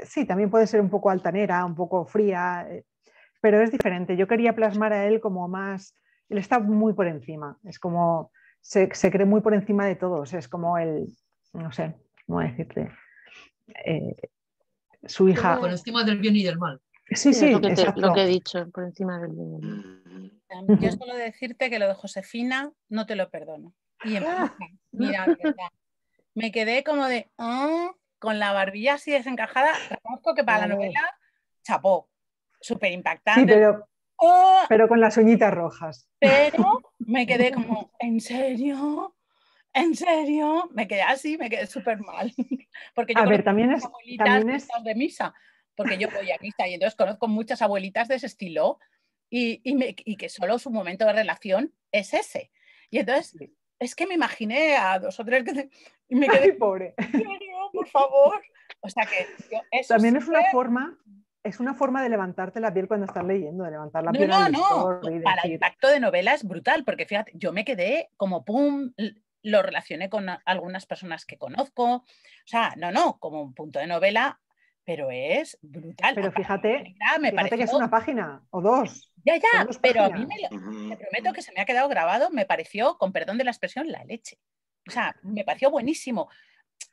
sí, también puede ser un poco altanera, un poco fría, eh, pero es diferente. Yo quería plasmar a él como más, él está muy por encima, es como, se, cree muy por encima de todos, es como el, no sé, cómo decirte, eh, su hija. Por encima del bien y del mal. Sí, sí, lo, que he dicho, por encima del bien y del mal. Yo solo decirte que lo de Josefina no te lo perdono. Y ah. mira, me quedé como de, ah", con la barbilla así desencajada. Reconozco que para la novela, chapó súper impactante. pero, ¡Oh! pero con las uñitas rojas. Pero me quedé como, ¿en serio? ¿En serio? Me quedé así, me quedé súper mal. Porque yo a ver, también es, también es... de misa, porque yo voy a misa y entonces conozco muchas abuelitas de ese estilo y, y, que solo su momento de relación es ese. Y entonces es que me imaginé a dos o tres que y me quedé pobre. por favor. O sea que también es una forma es una forma de levantarte la piel cuando estás leyendo, de levantar la piel. No, no, Para el impacto de novela es brutal, porque fíjate, yo me quedé como pum, lo relacioné con algunas personas que conozco. O sea, no, no, como un punto de novela, pero es brutal. Pero fíjate, me parece que es una página o dos. Ya, ya, pero a mí me, prometo que se me ha quedado grabado, me pareció, con perdón de la expresión, la leche. O sea, me pareció buenísimo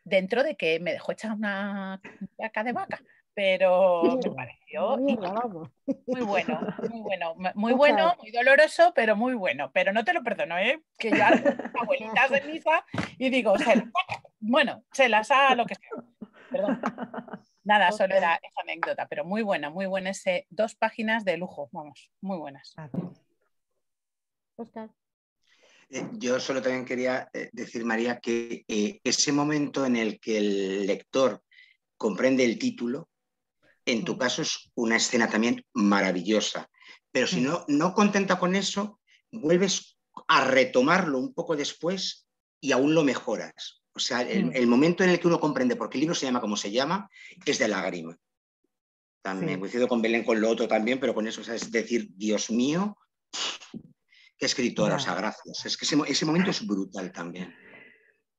dentro de que me dejó echar una caca de vaca pero me pareció muy bueno, muy bueno, muy bueno, muy doloroso, pero muy bueno. Pero no te lo perdono, ¿eh? Que ya abuelitas de misa y digo, bueno, se las ha lo que sea. Perdón. Nada, solo era esa anécdota, pero muy buena, muy buena ese dos páginas de lujo, vamos, muy buenas. Oscar. Eh, yo solo también quería eh, decir, María, que eh, ese momento en el que el lector comprende el título, en tu mm. caso es una escena también maravillosa. Pero si mm. no, no contenta con eso, vuelves a retomarlo un poco después y aún lo mejoras. O sea, el, mm. momento en el que uno comprende por qué el libro se llama como se llama es de lágrima. También coincido con Belén con lo otro también, pero con eso es decir, Dios mío, qué escritora, o sea, gracias. Es que ese momento es brutal también.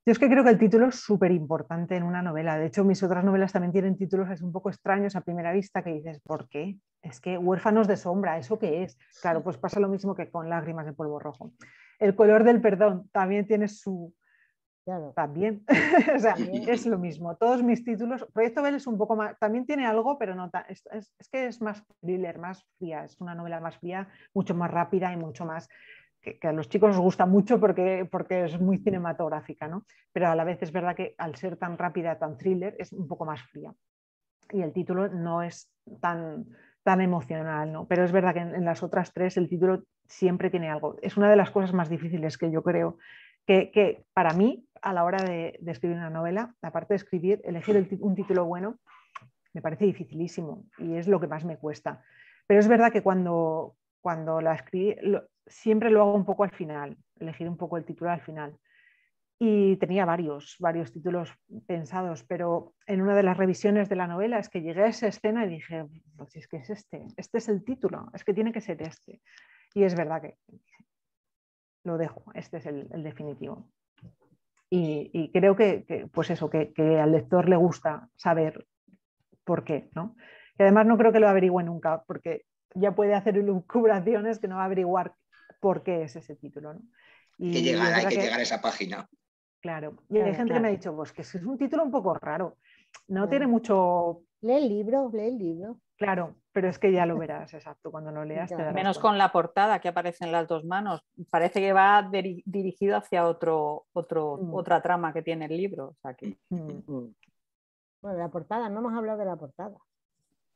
Yo es que creo que el título es súper importante en una novela. De hecho, mis otras novelas también tienen títulos es un poco extraños a primera vista que dices, ¿por qué? Es que huérfanos de sombra, ¿eso qué es? Claro, pues pasa lo mismo que con lágrimas de polvo rojo. El color del perdón también tiene su... Claro. También, o sea, es lo mismo. Todos mis títulos, Proyecto Bell es un poco más, también tiene algo, pero no es, es que es más thriller, más fría, es una novela más fría, mucho más rápida y mucho más que, a los chicos les gusta mucho porque, porque es muy cinematográfica, ¿no? pero a la vez es verdad que al ser tan rápida, tan thriller, es un poco más fría. Y el título no es tan, tan emocional, ¿no? pero es verdad que en, las otras tres el título siempre tiene algo. Es una de las cosas más difíciles que yo creo que, para mí, a la hora de, de, escribir una novela, aparte de escribir, elegir un título bueno me parece dificilísimo y es lo que más me cuesta. Pero es verdad que cuando, cuando la escribí, siempre lo hago un poco al final, elegir un poco el título al final. Y tenía varios, varios títulos pensados, pero en una de las revisiones de la novela es que llegué a esa escena y dije, pues es que es este, este es el título, es que tiene que ser este. Y es verdad que lo dejo, este es el, definitivo. Y, creo que, pues eso, que, al lector le gusta saber por qué, ¿no? Y además no creo que lo averigüe nunca, porque ya puede hacer lucubraciones que no va a averiguar por qué es ese título. ¿no? Y que llegar, hay que, llegar a esa página. Claro, y hay gente que me ha dicho, pues que es un título un poco raro, no tiene mucho... Lee el libro, lee el libro. Claro, pero es que ya lo verás, exacto, cuando lo leas. Menos con la portada que aparece en las dos manos. Parece que va dirigido hacia otro, otro, mm. otra trama que tiene el libro. O sea que... Mm. Bueno, la portada, no hemos hablado de la portada.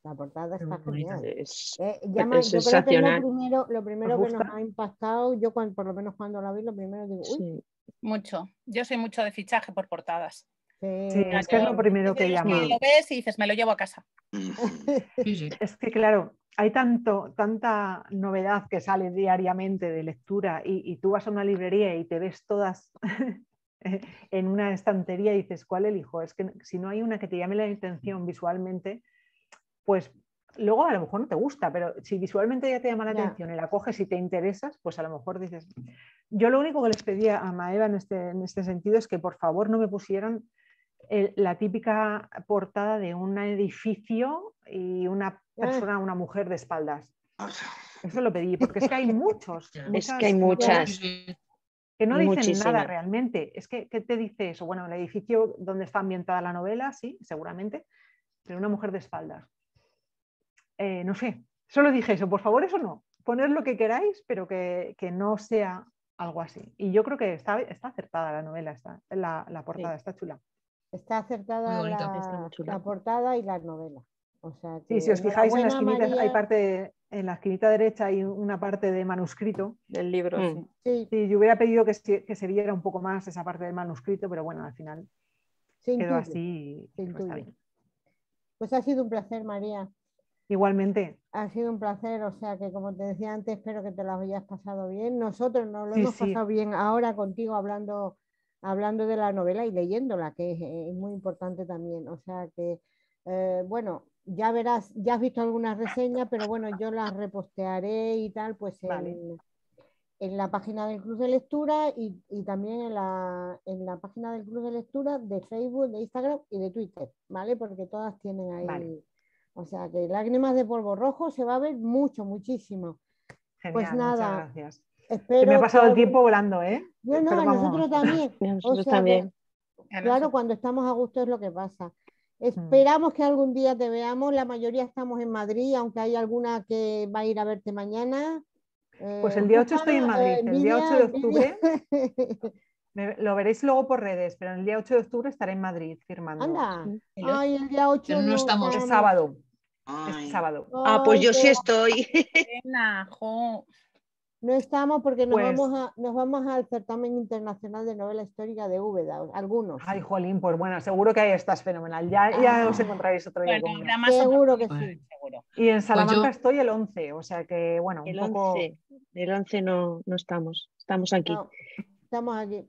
La portada está genial. Es, eh, yo creo que lo primero, lo primero que nos ha impactado, yo cuando, por lo menos cuando la vi, lo primero digo, uy. Mucho. Yo soy mucho de fichaje por portadas. Sí, es que es lo primero que llama. Lo ves y dices, me lo llevo a casa. es que claro, hay tanto, tanta novedad que sale diariamente de lectura y, y tú vas a una librería y te ves todas en una estantería y dices, ¿cuál elijo? Es que si no hay una que te llame la atención visualmente, pues luego a lo mejor no te gusta, pero si visualmente ya te llama la atención y la coges y te interesas, pues a lo mejor dices, yo lo único que les pedía a Maeva en este, en este sentido es que por favor no me pusieran la típica portada de un edificio y una ah. persona, una mujer de espaldas. Eso lo pedí, porque es que hay muchos. es que hay muchas. Que no dicen nada realmente. Es que, ¿qué te dice eso? Bueno, el edificio donde está ambientada la novela, sí, seguramente, pero una mujer de espaldas. Eh, no sé, solo dije eso, por favor, eso no, poner lo que queráis, pero que, no sea algo así. Y yo creo que está, está acertada la novela, está, la, portada, está chula. Está acertada la, portada y la novela. O sea, sí, si os fijáis en la esquinita, hay parte, en la esquinita derecha hay una parte de manuscrito del libro. Mm. Sí. yo hubiera pedido que se, que se, viera un poco más esa parte del manuscrito, pero bueno, al final quedó así. Pues, pues ha sido un placer, María. Igualmente. Ha sido un placer, o sea que como te decía antes, espero que te lo hayas pasado bien. Nosotros nos lo hemos pasado bien ahora contigo hablando, hablando de la novela y leyéndola, que es, muy importante también. O sea que, eh, bueno, ya verás, ya has visto algunas reseñas, pero bueno, yo las repostearé y tal, pues en, en la página del Club de Lectura y, también en la, en la, página del Club de Lectura de Facebook, de Instagram y de Twitter, ¿vale? Porque todas tienen ahí. O sea que lágrimas de polvo rojo se va a ver mucho, muchísimo. pues nada. gracias. Me ha pasado el tiempo volando, ¿eh? Bueno, nosotros también. nosotros también. claro, cuando estamos a gusto es lo que pasa. Mm. Esperamos que algún día te veamos. La mayoría estamos en Madrid, aunque hay alguna que va a ir a verte mañana. Pues el día 8 estoy en Madrid. Eh, el día 8 de octubre. lo veréis luego por redes, pero el día 8 de octubre estaré en Madrid firmando. Anda. Ay, el día 8 no, estamos. Es sábado sábado. Ah, pues yo sí estoy. No estamos porque nos, pues vamos a, nos vamos al certamen internacional de novela histórica de Úbeda, algunos. Ay, Jolín, pues bueno, seguro que ahí estás fenomenal. Ya, ya ah. os encontraréis otro día. seguro que sí. Y en pues Salamanca estoy el 11, o sea que bueno, el 11, el 11 no, no estamos, estamos aquí. estamos aquí.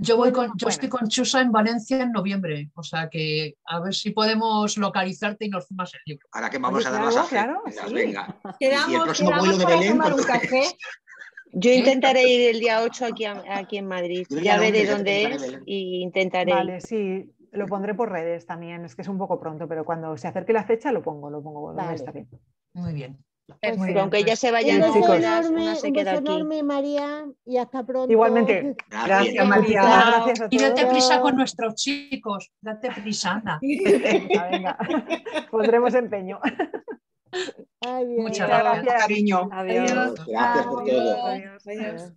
Yo, voy con, yo estoy con Chusa en Valencia en noviembre, o sea que a ver si podemos localizarte y nos fumas el libro. Ahora que vamos a dar claro, claro, venga. Quedamos, y el próximo vuelo de Belén. Un café. Yo intentaré ir el día 8 aquí, aquí en Madrid. Ya veré dónde es y intentaré. Vale, sí, lo pondré por redes también. Es que es un poco pronto, pero cuando se acerque la fecha lo pongo, lo pongo. Vale. Está bien. Muy bien. Pues aunque ella se vaya un beso enorme, se queda un enorme, María, y hasta pronto. Igualmente. Gracias, María. Gracias y date prisa con nuestros chicos. Date prisa, anda. venga, venga. Pondremos empeño. Muchas gracias, cariño. Adiós. Gracias por todo. Adiós. Adiós.